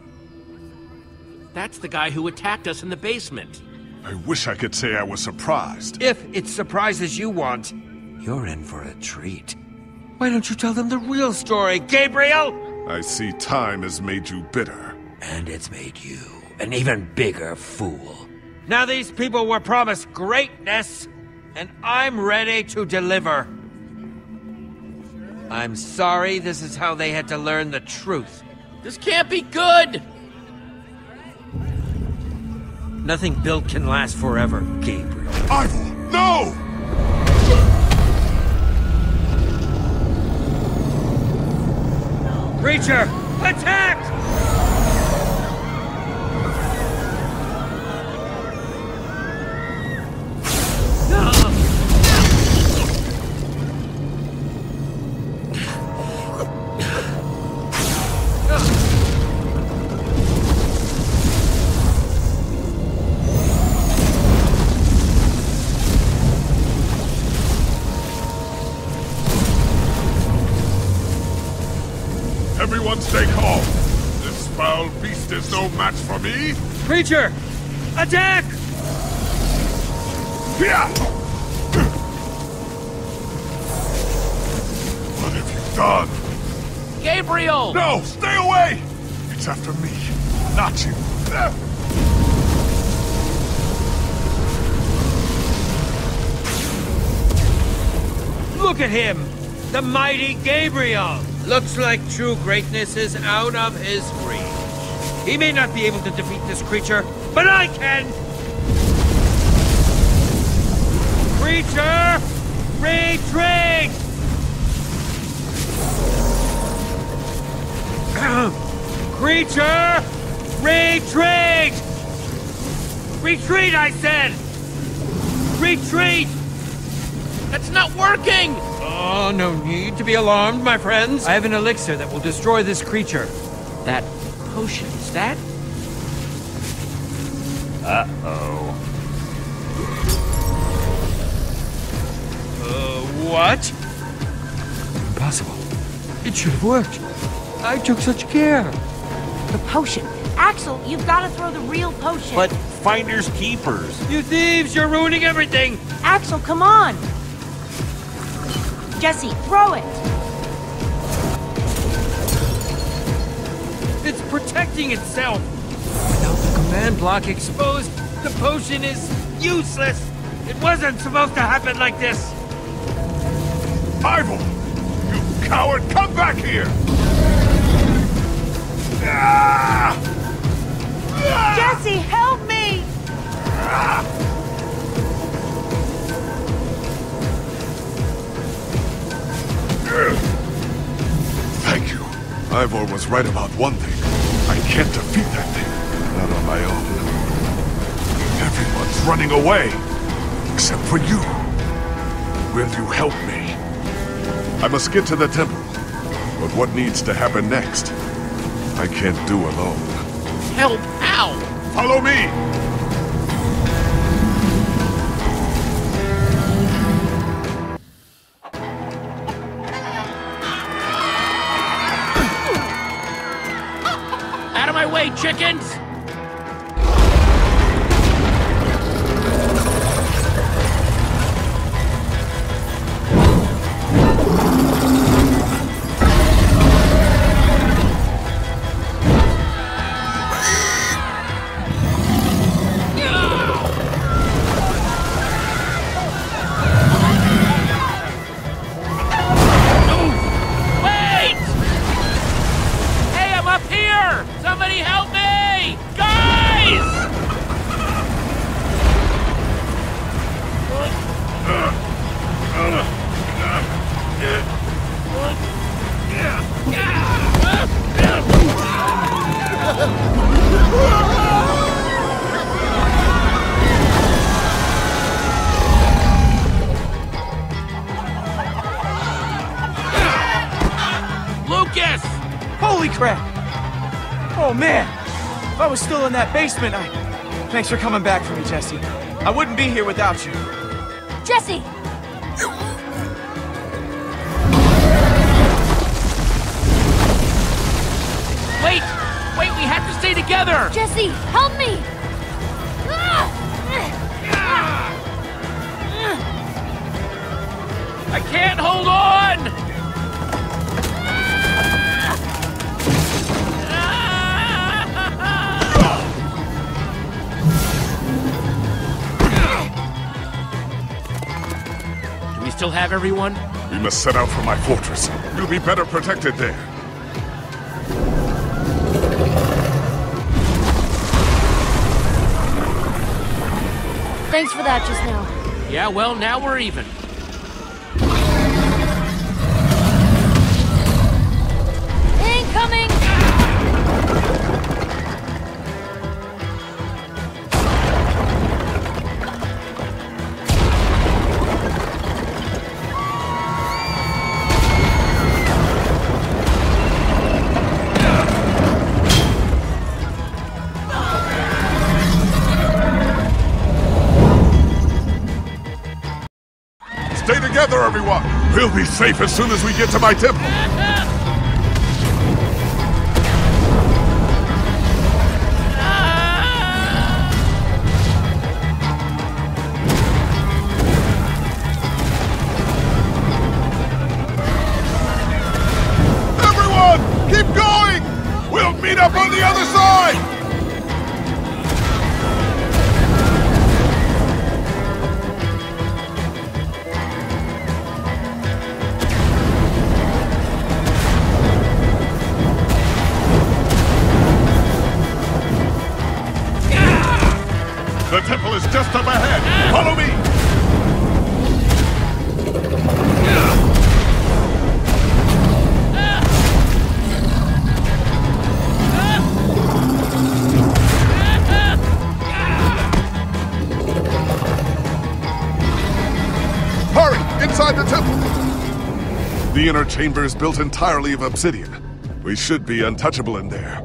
That's the guy who attacked us in the basement.
I wish I could say I was surprised.
If it's surprises you want, you're in for a treat. Why don't you tell them the real story, Gabriel?
I see time has made you bitter.
And it's made you an even bigger fool. Now these people were promised greatness, and I'm ready to deliver. I'm sorry this is how they had to learn the truth.
This can't be good!
Nothing built can last forever, Gabriel.
Ivor, no!
Creature, attack!
Everyone me.
Creature, attack!
Yeah! What have you done?
Gabriel!
No, stay away! It's after me, not you.
Look at him! The mighty Gabriel! Looks like true greatness is out of his reach. He may not be able to defeat this creature, but I can! Creature! Retreat! Creature! Retreat! Retreat, I said! Retreat!
That's not working!
Oh, no need to be alarmed, my friends. I have an elixir that will destroy this creature.
That potion, is that?
Uh-oh.
Uh, what? Impossible. It should have worked. I took such care.
The potion. Axel, you've got to throw the real potion.
But finders keepers.
You thieves, you're ruining everything!
Axel, come on! Jesse, throw it!
Protecting itself. Without the command block exposed, the potion is useless. It wasn't supposed to happen like this.
Ivor! You coward, come back here!
Jesse, help me!
Thank you. Ivor was right about one thing. I can't defeat that thing. Not on my own. Everyone's running away. Except for you. Will you help me? I must get to the temple. But what needs to happen next? I can't do alone.
Help! How?
Follow me!
Chickens!
That basement, I. Thanks for coming back for me, Jesse. I wouldn't be here without you.
Jesse!
Wait! Wait, we have to stay together!
Jesse, help me!
I can't hold on! Still have everyone?
We must set out from my fortress. We'll be better protected there.
Thanks for that just now.
Yeah, well, now we're even.
Everyone! We'll be safe as soon as we get to my temple! The inner chamber is built entirely of obsidian. We should be untouchable in there.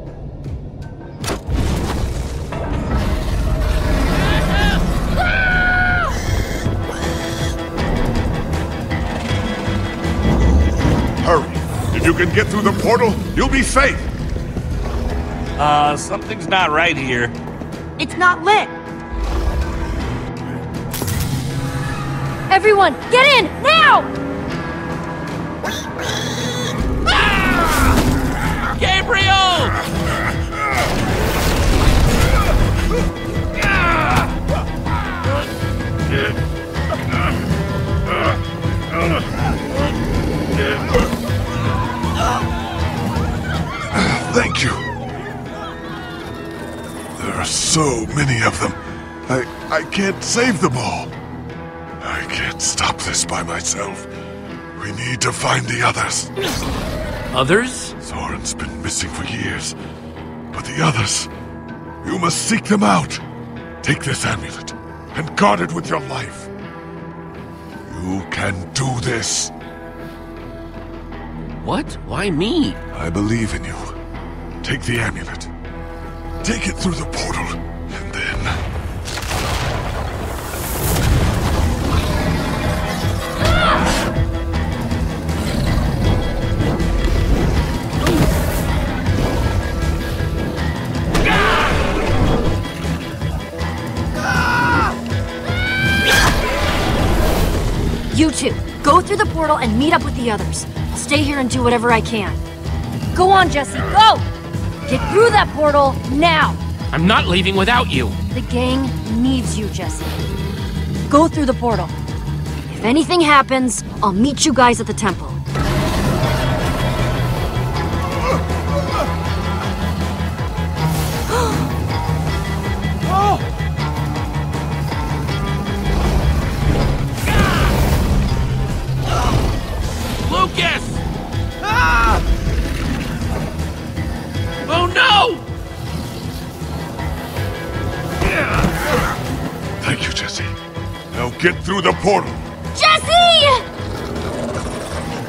Hurry! If you can get through the portal, you'll be safe!
Uh, something's not right here.
It's not lit.
Everyone, get in! Now!
So many of them. I I can't save them all. I can't stop this by myself. We need to find the others.
Others?
Soren's been missing for years. But the others, you must seek them out. Take this amulet and guard it with your life. You can do this.
What? Why me?
I believe in you. Take the amulet. Take it through the portal, and then.
You two, go through the portal and meet up with the others. I'll stay here and do whatever I can. Go on, Jesse, go! Get through that portal now!
I'm not leaving without you.
The gang needs you, Jesse. Go through the portal. If anything happens, I'll meet you guys at the temple.
Get through the portal.
Jesse!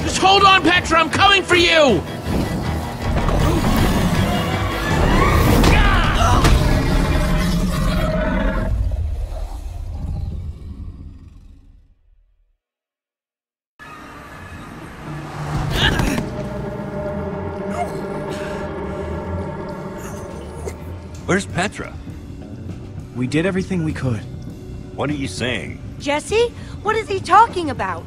Just hold on, Petra, I'm coming for you!
Where's Petra?
We did everything we could.
What are you saying?
Jesse? What is he talking about?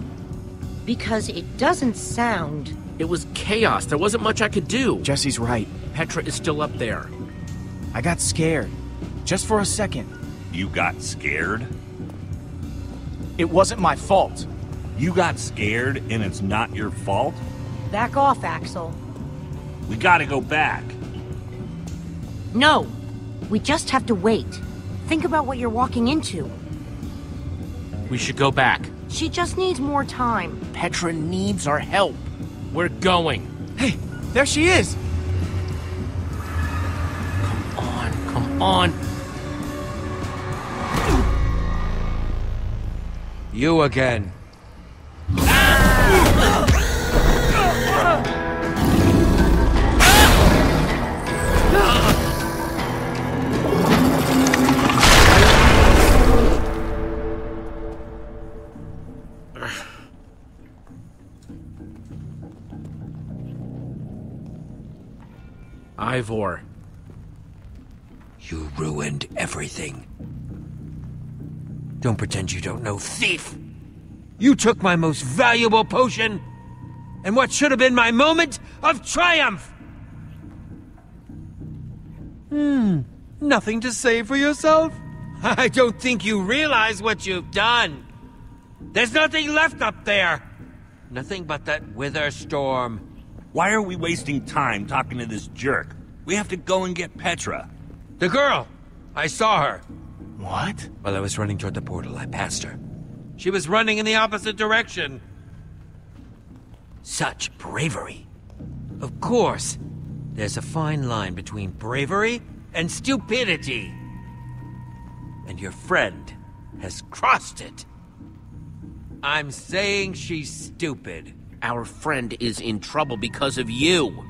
Because it doesn't sound.
It was chaos. There wasn't much I could do.
Jesse's right.
Petra is still up there.
I got scared. Just for a second.
You got scared?
It wasn't my fault.
You got scared and it's not your fault?
Back off, Axel.
We gotta go back.
No. We just have to wait. Think about what you're walking into.
We should go back.
She just needs more time.
Petra needs our help. We're going.
Hey, there she is!
Come on, come on.
You again.
Ivor.
You ruined everything. Don't pretend you don't know, thief! You took my most valuable potion, and what should have been my moment of triumph! Hmm, nothing to say for yourself? I don't think you realize what you've done. There's nothing left up there. Nothing but that wither storm.
Why are we wasting time talking to this jerk? We have to go and get Petra.
The girl! I saw her.
What?
While I was running toward the portal, I passed her. She was running in the opposite direction. Such bravery. Of course, there's a fine line between bravery and stupidity. And your friend has crossed it. I'm saying she's stupid.
Our friend is in trouble because of you.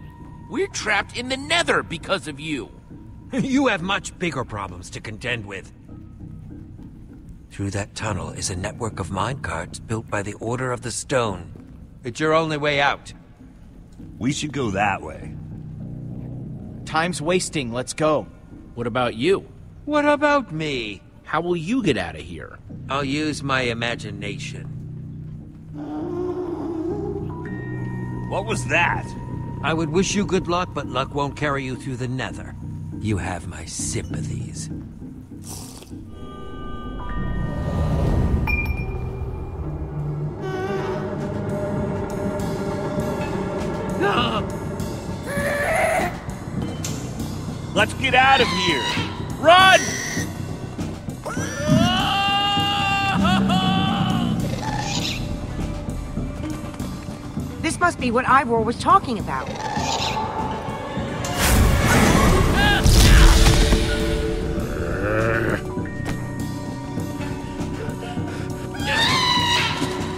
We're trapped in the nether because of you.
you have much bigger problems to contend with. Through that tunnel is a network of minecarts built by the Order of the Stone. It's your only way out.
We should go that way.
Time's wasting, let's go.
What about you?
What about me?
How will you get out of here?
I'll use my imagination.
What was that?
I would wish you good luck, but luck won't carry you through the nether. You have my sympathies.
Let's get out of here!
Run!
This must be what Ivor was talking about.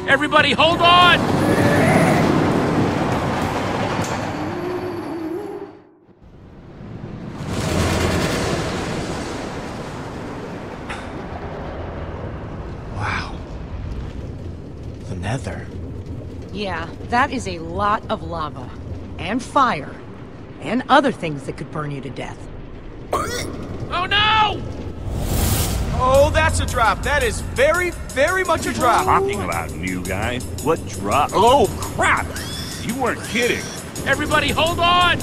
Everybody, hold on!
Wow. The nether.
Yeah, that is a lot of lava. And fire. And other things that could burn you to death.
Oh no!
Oh, that's a drop. That is very, very much a drop.
Talking about new guy. What drop? Oh crap! You weren't kidding.
Everybody, hold on!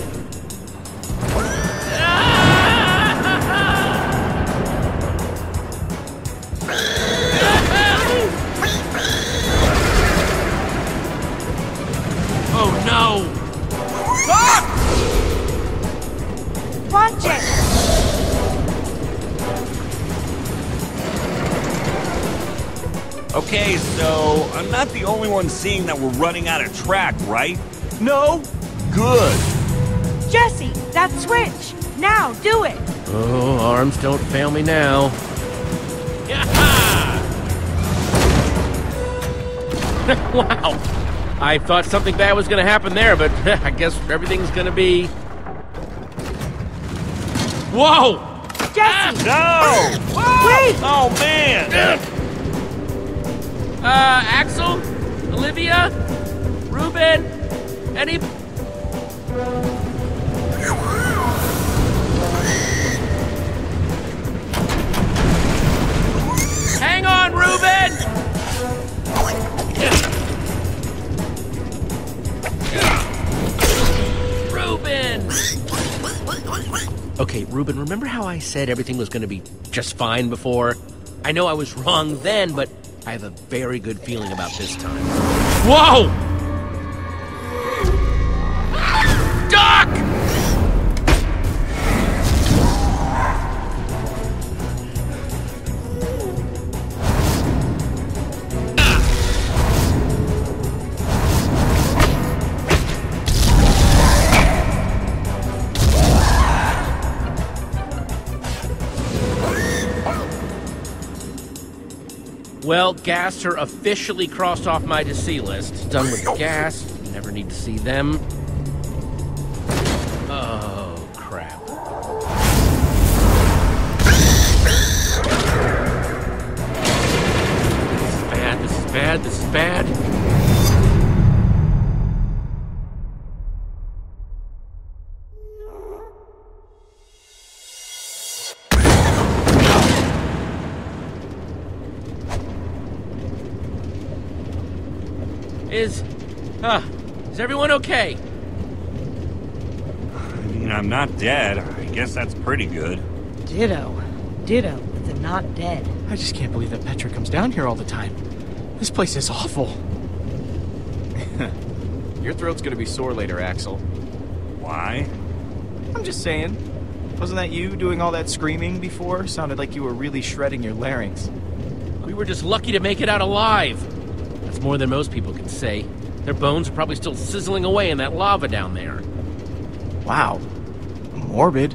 No! Ah!
Watch it!
Okay, so I'm not the only one seeing that we're running out of track, right?
No.
Good.
Jesse, that switch! Now, do it!
Oh, arms don't fail me now. wow. I thought something bad was gonna happen there, but I guess everything's gonna be. Whoa!
Jesse!
No!
Wait!
Oh man!
Uh, Axel? Olivia? Reuben? Any. Hang on, Reuben! Reuben! Okay, Reuben, remember how I said everything was gonna be just fine before? I know I was wrong then, but I have a very good feeling about this time. Whoa! Well, Gaster officially crossed off my to see list. Done with the ghasts. Never need to see them. Everyone okay?
I mean, I'm not dead. I guess that's pretty good.
Ditto. Ditto with the not dead.
I just can't believe that Petra comes down here all the time. This place is awful. Your throat's gonna be sore later, Axel.
Why?
I'm just saying. Wasn't that you doing all that screaming before? Sounded like you were really shredding your larynx.
We were just lucky to make it out alive. That's more than most people can say. Their bones are probably still sizzling away in that lava down there.
Wow. Morbid.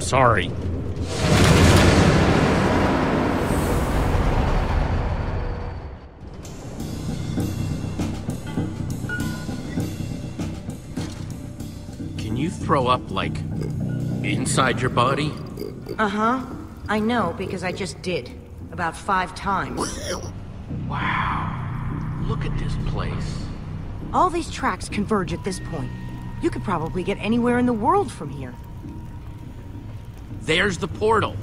Sorry. Can you throw up, like, inside your body?
Uh huh. I know because I just did. About five times.
Wow. Look at this place.
All these tracks converge at this point. You could probably get anywhere in the world from here.
There's the portal.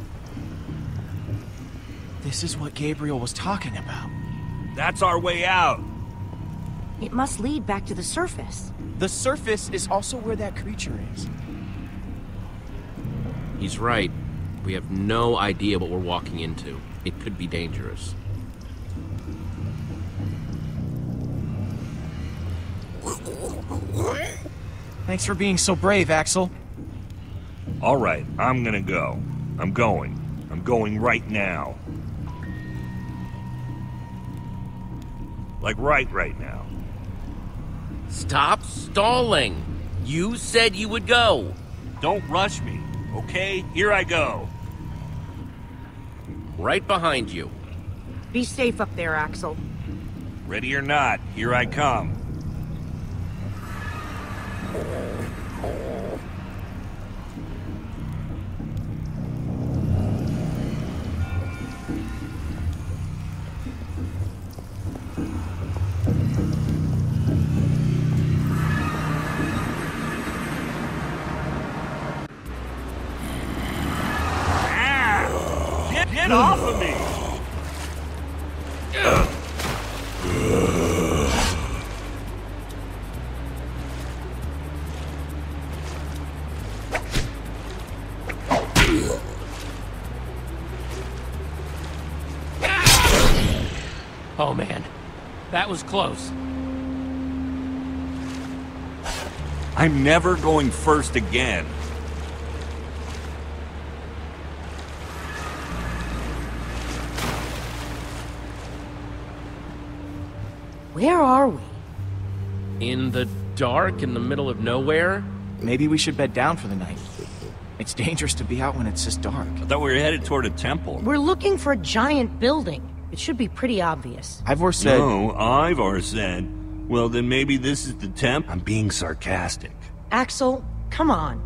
This is what Gabriel was talking about.
That's our way out.
It must lead back to the surface.
The surface is also where that creature is.
He's right. We have no idea what we're walking into. It could be dangerous.
Thanks for being so brave, Axel.
All right, I'm gonna go. I'm going. I'm going right now. Like right right now.
Stop stalling. You said you would go.
Don't rush me, okay? Here I go.
Right behind you.
Be safe up there, Axel.
Ready or not, here I come. Ah!
That was close.
I'm never going first again.
Where are we?
In the dark, in the middle of nowhere?
Maybe we should bed down for the night. It's dangerous to be out when it's this dark.
I thought we were headed toward a temple.
We're looking for a giant building. It should be pretty obvious.
Ivor said.
No, Ivor said. Well, then maybe this is the temp. I'm being sarcastic.
Axel, come on.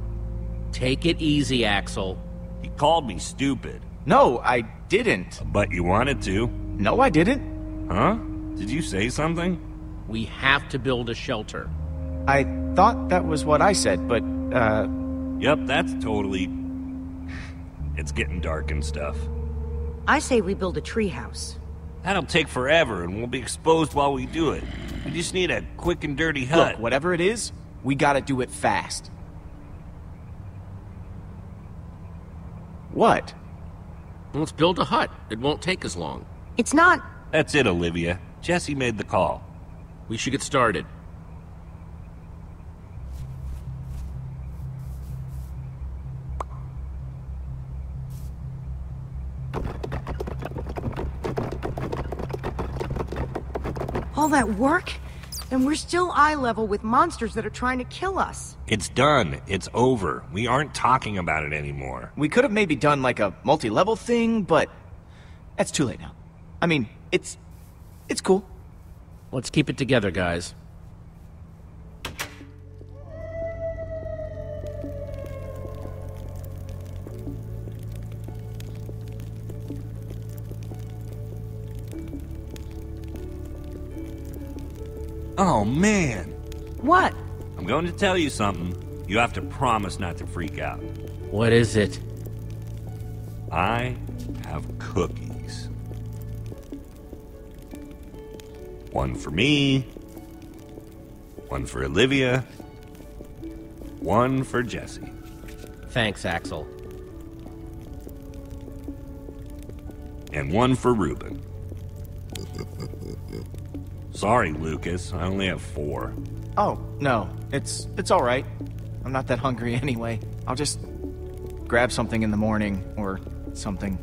Take it easy, Axel.
He called me stupid.
No, I didn't.
But you wanted to.
No, I didn't.
Huh? Did you say something?
We have to build a shelter.
I thought that was what I said, but, uh.
Yep, that's totally. It's getting dark and stuff.
I say we build a treehouse.
That'll take forever, and we'll be exposed while we do it. We just need a quick and dirty hut.
Look, whatever it is, we gotta do it fast. What?
Let's build a hut. It won't take as long.
It's not.
That's it, Olivia. Jesse made the call.
We should get started.
All that work? And we're still eye level with monsters that are trying to kill us.
It's done. It's over. We aren't talking about it anymore.
We could have maybe done like a multi-level thing, but that's too late now. I mean, it's it's cool.
Let's keep it together, guys.
Oh, man.
What?
I'm going to tell you something. You have to promise not to freak out.
What is it?
I have cookies. One for me, one for Olivia, one for Jesse.
Thanks, Axel.
And one for Reuben. Sorry, Lukas. I only have four.
Oh, no. It's it's all right. I'm not that hungry anyway. I'll just grab something in the morning or something.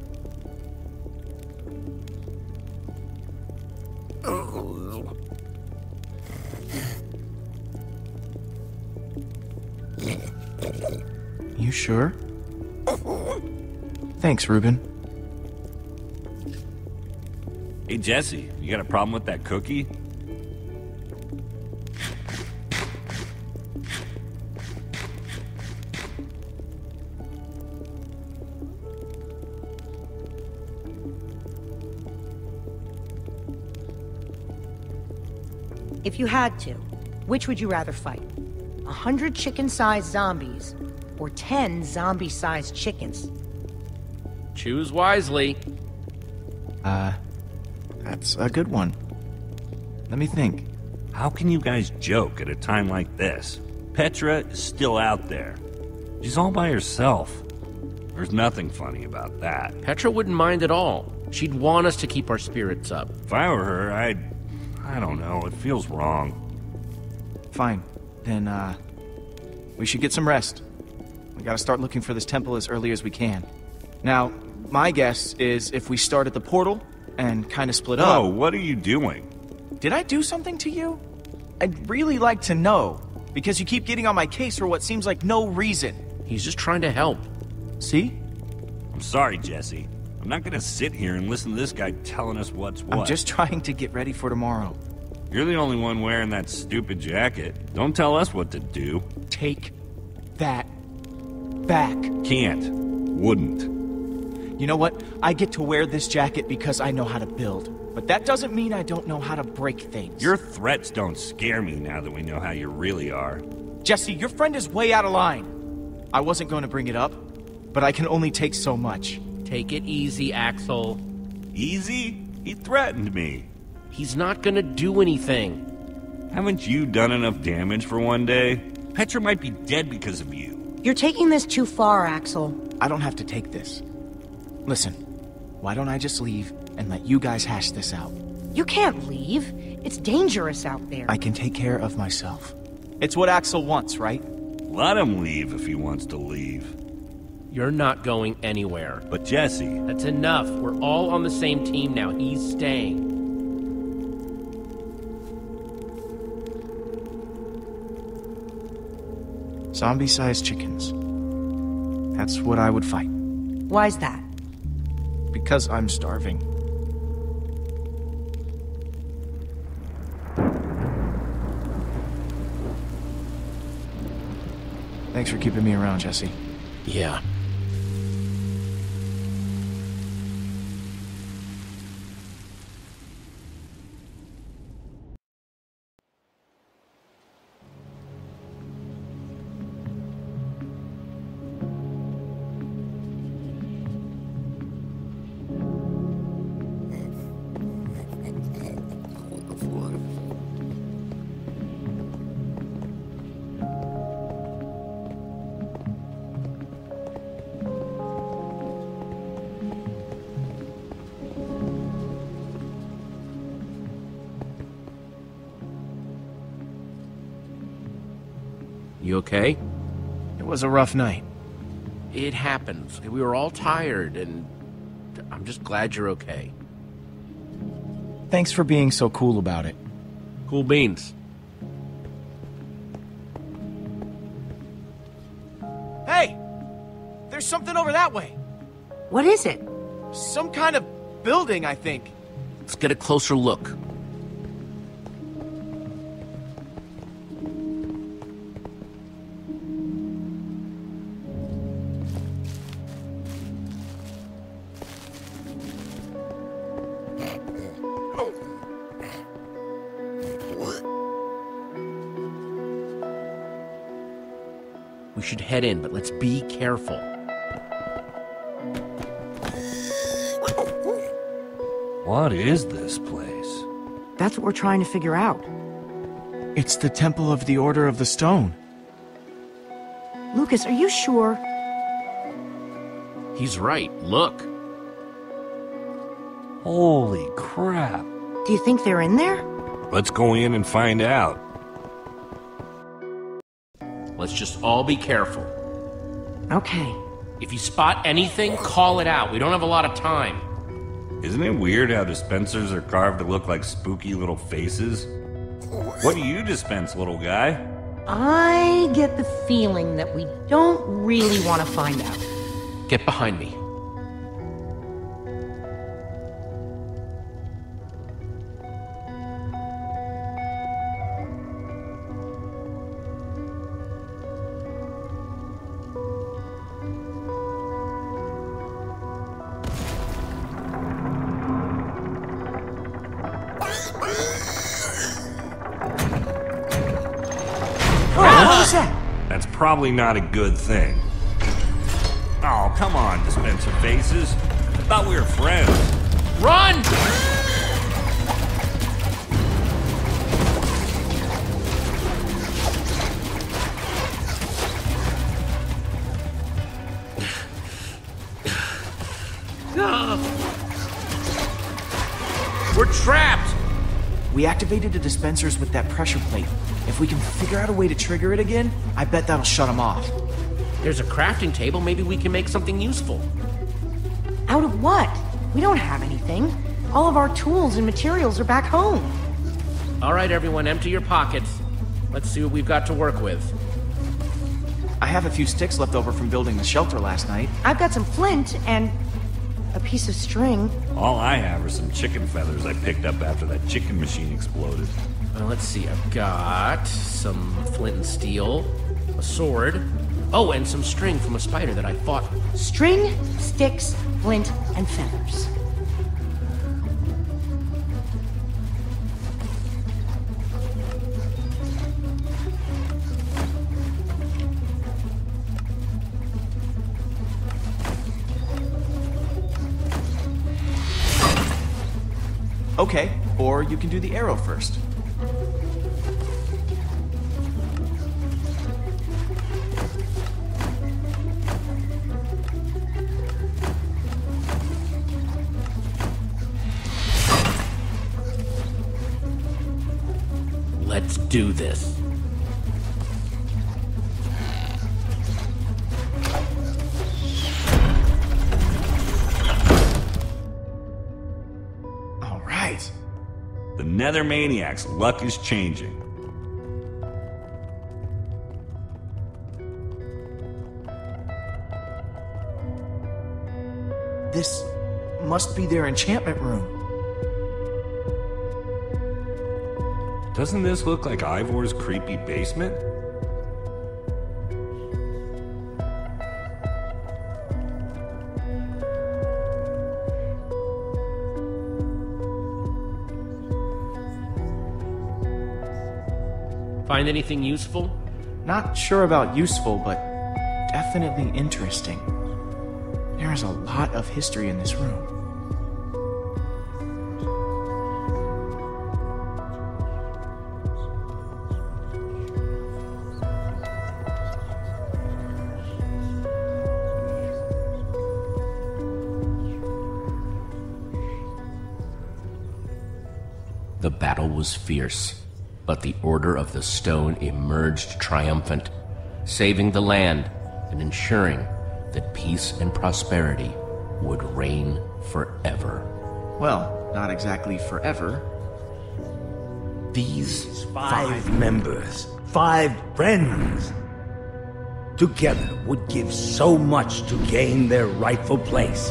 You sure? Thanks, Reuben.
Hey, Jesse, you got a problem with that cookie?
You had to, which would you rather fight? A hundred chicken-sized zombies or ten zombie-sized chickens?
Choose wisely.
Uh, that's a good one. Let me think.
How can you guys joke at a time like this? Petra is still out there. She's all by herself. There's nothing funny about that.
Petra wouldn't mind at all. She'd want us to keep our spirits up.
If I were her, I'd. I don't know, it feels wrong.
Fine. Then, uh, we should get some rest. We gotta start looking for this temple as early as we can. Now, my guess is if we start at the portal and kind of split up.
Oh, what are you doing?
Did I do something to you? I'd really like to know, because you keep getting on my case for what seems like no reason.
He's just trying to help.
See?
I'm sorry, Jesse. I'm not gonna sit here and listen to this guy telling us what's what.
I'm just trying to get ready for tomorrow.
You're the only one wearing that stupid jacket. Don't tell us what to do.
Take that back.
Can't. Wouldn't.
You know what? I get to wear this jacket because I know how to build. But that doesn't mean I don't know how to break things.
Your threats don't scare me now that we know how you really are.
Jesse, your friend is way out of line. I wasn't going to bring it up, but I can only take so much.
Take it easy, Axel.
Easy? He threatened me.
He's not gonna do anything.
Haven't you done enough damage for one day? Petra might be dead because of you.
You're taking this too far, Axel.
I don't have to take this. Listen, why don't I just leave and let you guys hash this out?
You can't leave. It's dangerous out there.
I can take care of myself. It's what Axel wants, right?
Let him leave if he wants to leave.
You're not going anywhere.
But Jesse.
That's enough. We're all on the same team now. He's staying.
Zombie sized chickens. That's what I would fight.
Why's that?
Because I'm starving. Thanks for keeping me around, Jesse.
Yeah. Okay?
It was a rough night.
It happens. We were all tired, and I'm just glad you're okay.
Thanks for being so cool about it.
Cool beans.
Hey! There's something over that way.
What is it?
Some kind of building, I think.
Let's get a closer look. Should head in, but let's be careful.
What is this place?
That's what we're trying to figure out.
It's the Temple of the Order of the Stone.
Lukas, are you sure?
He's right. Look.
Holy crap.
Do you think they're in there?
Let's go in and find out.
Let's just all be careful.
Okay.
If you spot anything, call it out. We don't have a lot of time.
Isn't it weird how dispensers are carved to look like spooky little faces? What do you dispense, little guy?
I get the feeling that we don't really want to find out.
Get behind me.
Probably not a good thing. Oh, come on, dispenser faces. I thought we were friends.
Run!
We activated the dispensers with that pressure plate. If we can figure out a way to trigger it again, I bet that'll shut them off.
There's a crafting table. Maybe we can make something useful.
Out of what? We don't have anything. All of our tools and materials are back home.
All right, everyone, empty your pockets. Let's see what we've got to work with.
I have a few sticks left over from building the shelter last night.
I've got some flint and a piece of string.
All I have are some chicken feathers I picked up after that chicken machine exploded.
Uh, let's see, I've got some flint and steel, a sword, oh, and some string from a spider that I fought.
String, sticks, flint, and feathers.
You can do the arrow first.
The Maniac's luck is changing.
This must be their enchantment room.
Doesn't this look like Ivor's creepy basement?
Find anything useful?
Not sure about useful, but definitely interesting. There is a lot of history in this room.
The battle was fierce, but the Order of the Stone emerged triumphant. saving the land and ensuring that peace and prosperity would reign forever.
Well, not exactly forever.
These
Five members, five friends. Together would give so much to gain their rightful place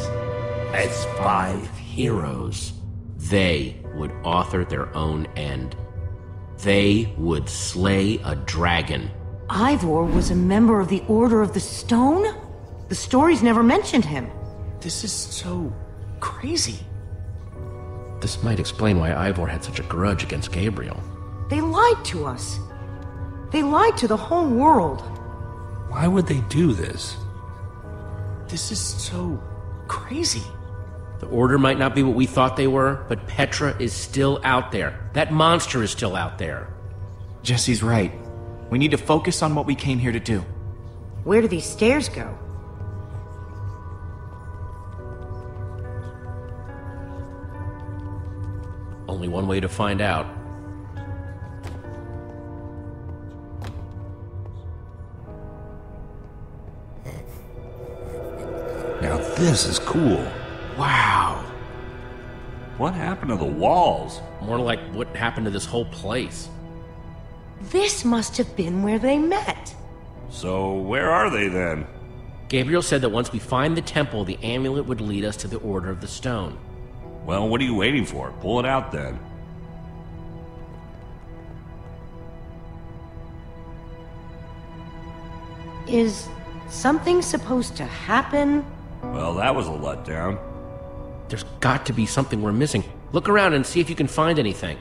as five
heroes. They would author their own end. They would slay a dragon.
Ivor was a member of the Order of the Stone? The stories never mentioned him.
This is so crazy.
This might explain why Ivor had such a grudge against Gabriel.
They lied to us. They lied to the whole world.
Why would they do this?
This is so crazy.
The Order might not be what we thought they were, but Petra is still out there. That monster is still out there.
Jesse's right. We need to focus on what we came here to do.
Where do these stairs go?
Only one way to find out.
Now this is cool.
Wow.
What happened to the walls?
More like what happened to this whole place.
This must have been where they met.
So, where are they then?
Gabriel said that once we find the temple, the amulet would lead us to the Order of the Stone.
Well, what are you waiting for? Pull it out then.
Is something supposed to happen?
Well, that was a letdown.
There's got to be something we're missing. Look around and see if you can find anything.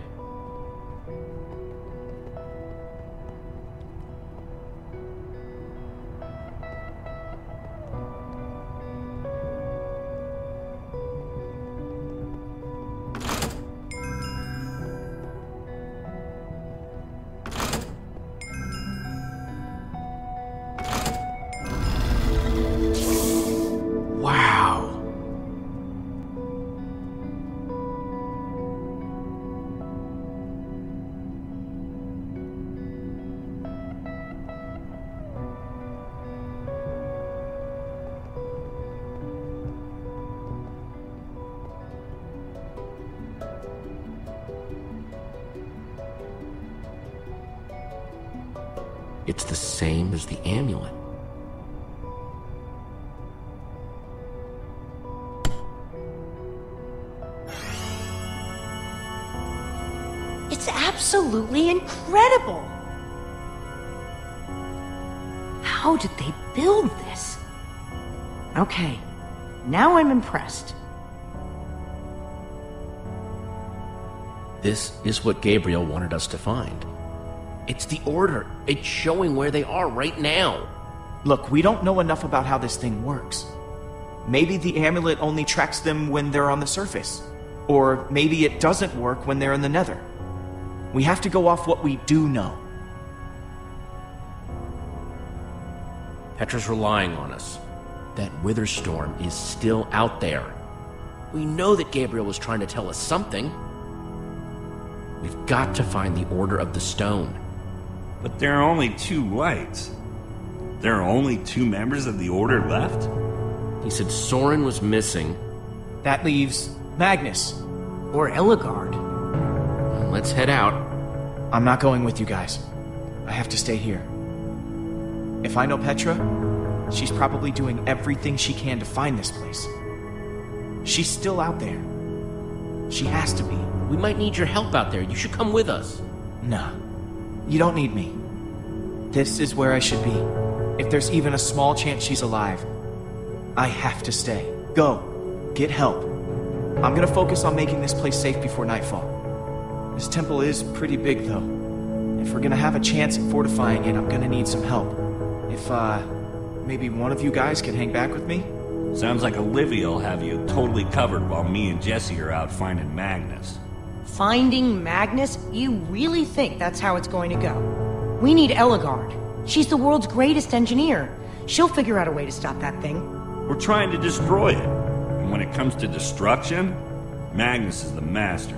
It's the same as the amulet.
It's absolutely incredible. How did they build this? Okay, now I'm impressed.
This is what Gabriel wanted us to find. It's the Order. It's showing where they are right now.
Look, we don't know enough about how this thing works. Maybe the amulet only tracks them when they're on the surface. Or maybe it doesn't work when they're in the nether. We have to go off what we do know.
Petra's relying on us. That Witherstorm is still out there. We know that Gabriel was trying to tell us something. We've got to find the Order of the Stone.
But there are only two lights. There are only two members of the Order left?
He said Soren was missing.
That leaves Magnus.
Or Ellegaard.
Let's head out.
I'm not going with you guys. I have to stay here. If I know Petra, she's probably doing everything she can to find this place. She's still out there. She has to be.
We might need your help out there. You should come with us.
No. You don't need me. This is where I should be. If there's even a small chance she's alive, I have to stay. Go. Get help. I'm gonna focus on making this place safe before nightfall. This temple is pretty big, though. If we're gonna have a chance at fortifying it, I'm gonna need some help. If, uh, maybe one of you guys could hang back with me?
Sounds like Olivia will have you totally covered while me and Jesse are out finding Magnus.
Finding Magnus? You really think that's how it's going to go? We need Ellegaard. She's the world's greatest engineer. She'll figure out a way to stop that thing.
We're trying to destroy it. And when it comes to destruction, Magnus is the master.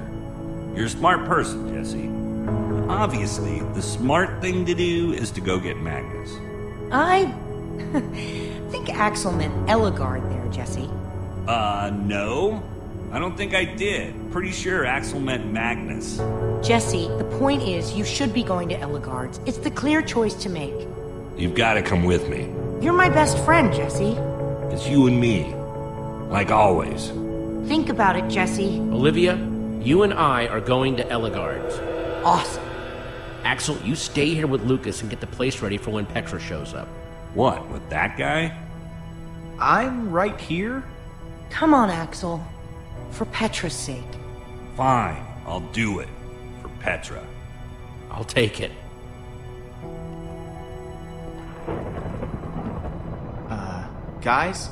You're a smart person, Jesse. Obviously, the smart thing to do is to go get Magnus.
I think Axel meant Ellegaard there, Jesse.
Uh, no. I don't think I did. Pretty sure Axel meant Magnus.
Jesse, the point is, you should be going to Ellegaard's. It's the clear choice to make.
You've got to come with me.
You're my best friend, Jesse.
It's you and me. Like always.
Think about it, Jesse.
Olivia, you and I are going to Ellegaard's.
Awesome.
Axel, you stay here with Lukas and get the place ready for when Petra shows up.
What, with that guy?
I'm right here?
Come on, Axel. For Petra's sake.
Fine, I'll do it. For Petra.
I'll take it.
Uh, guys?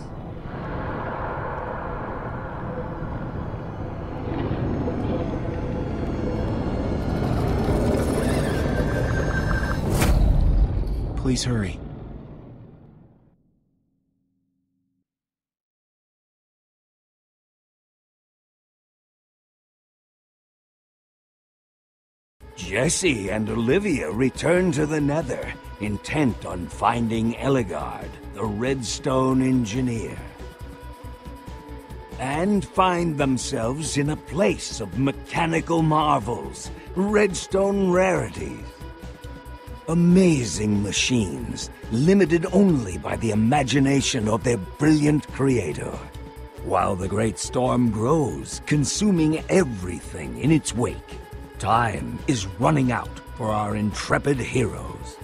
Please hurry.
Jesse and Olivia return to the Nether, intent on finding Ellegaard, the Redstone Engineer. And find themselves in a place of mechanical marvels, redstone rarities. Amazing machines, limited only by the imagination of their brilliant creator. While the great storm grows, consuming everything in its wake, Time is running out for our intrepid heroes.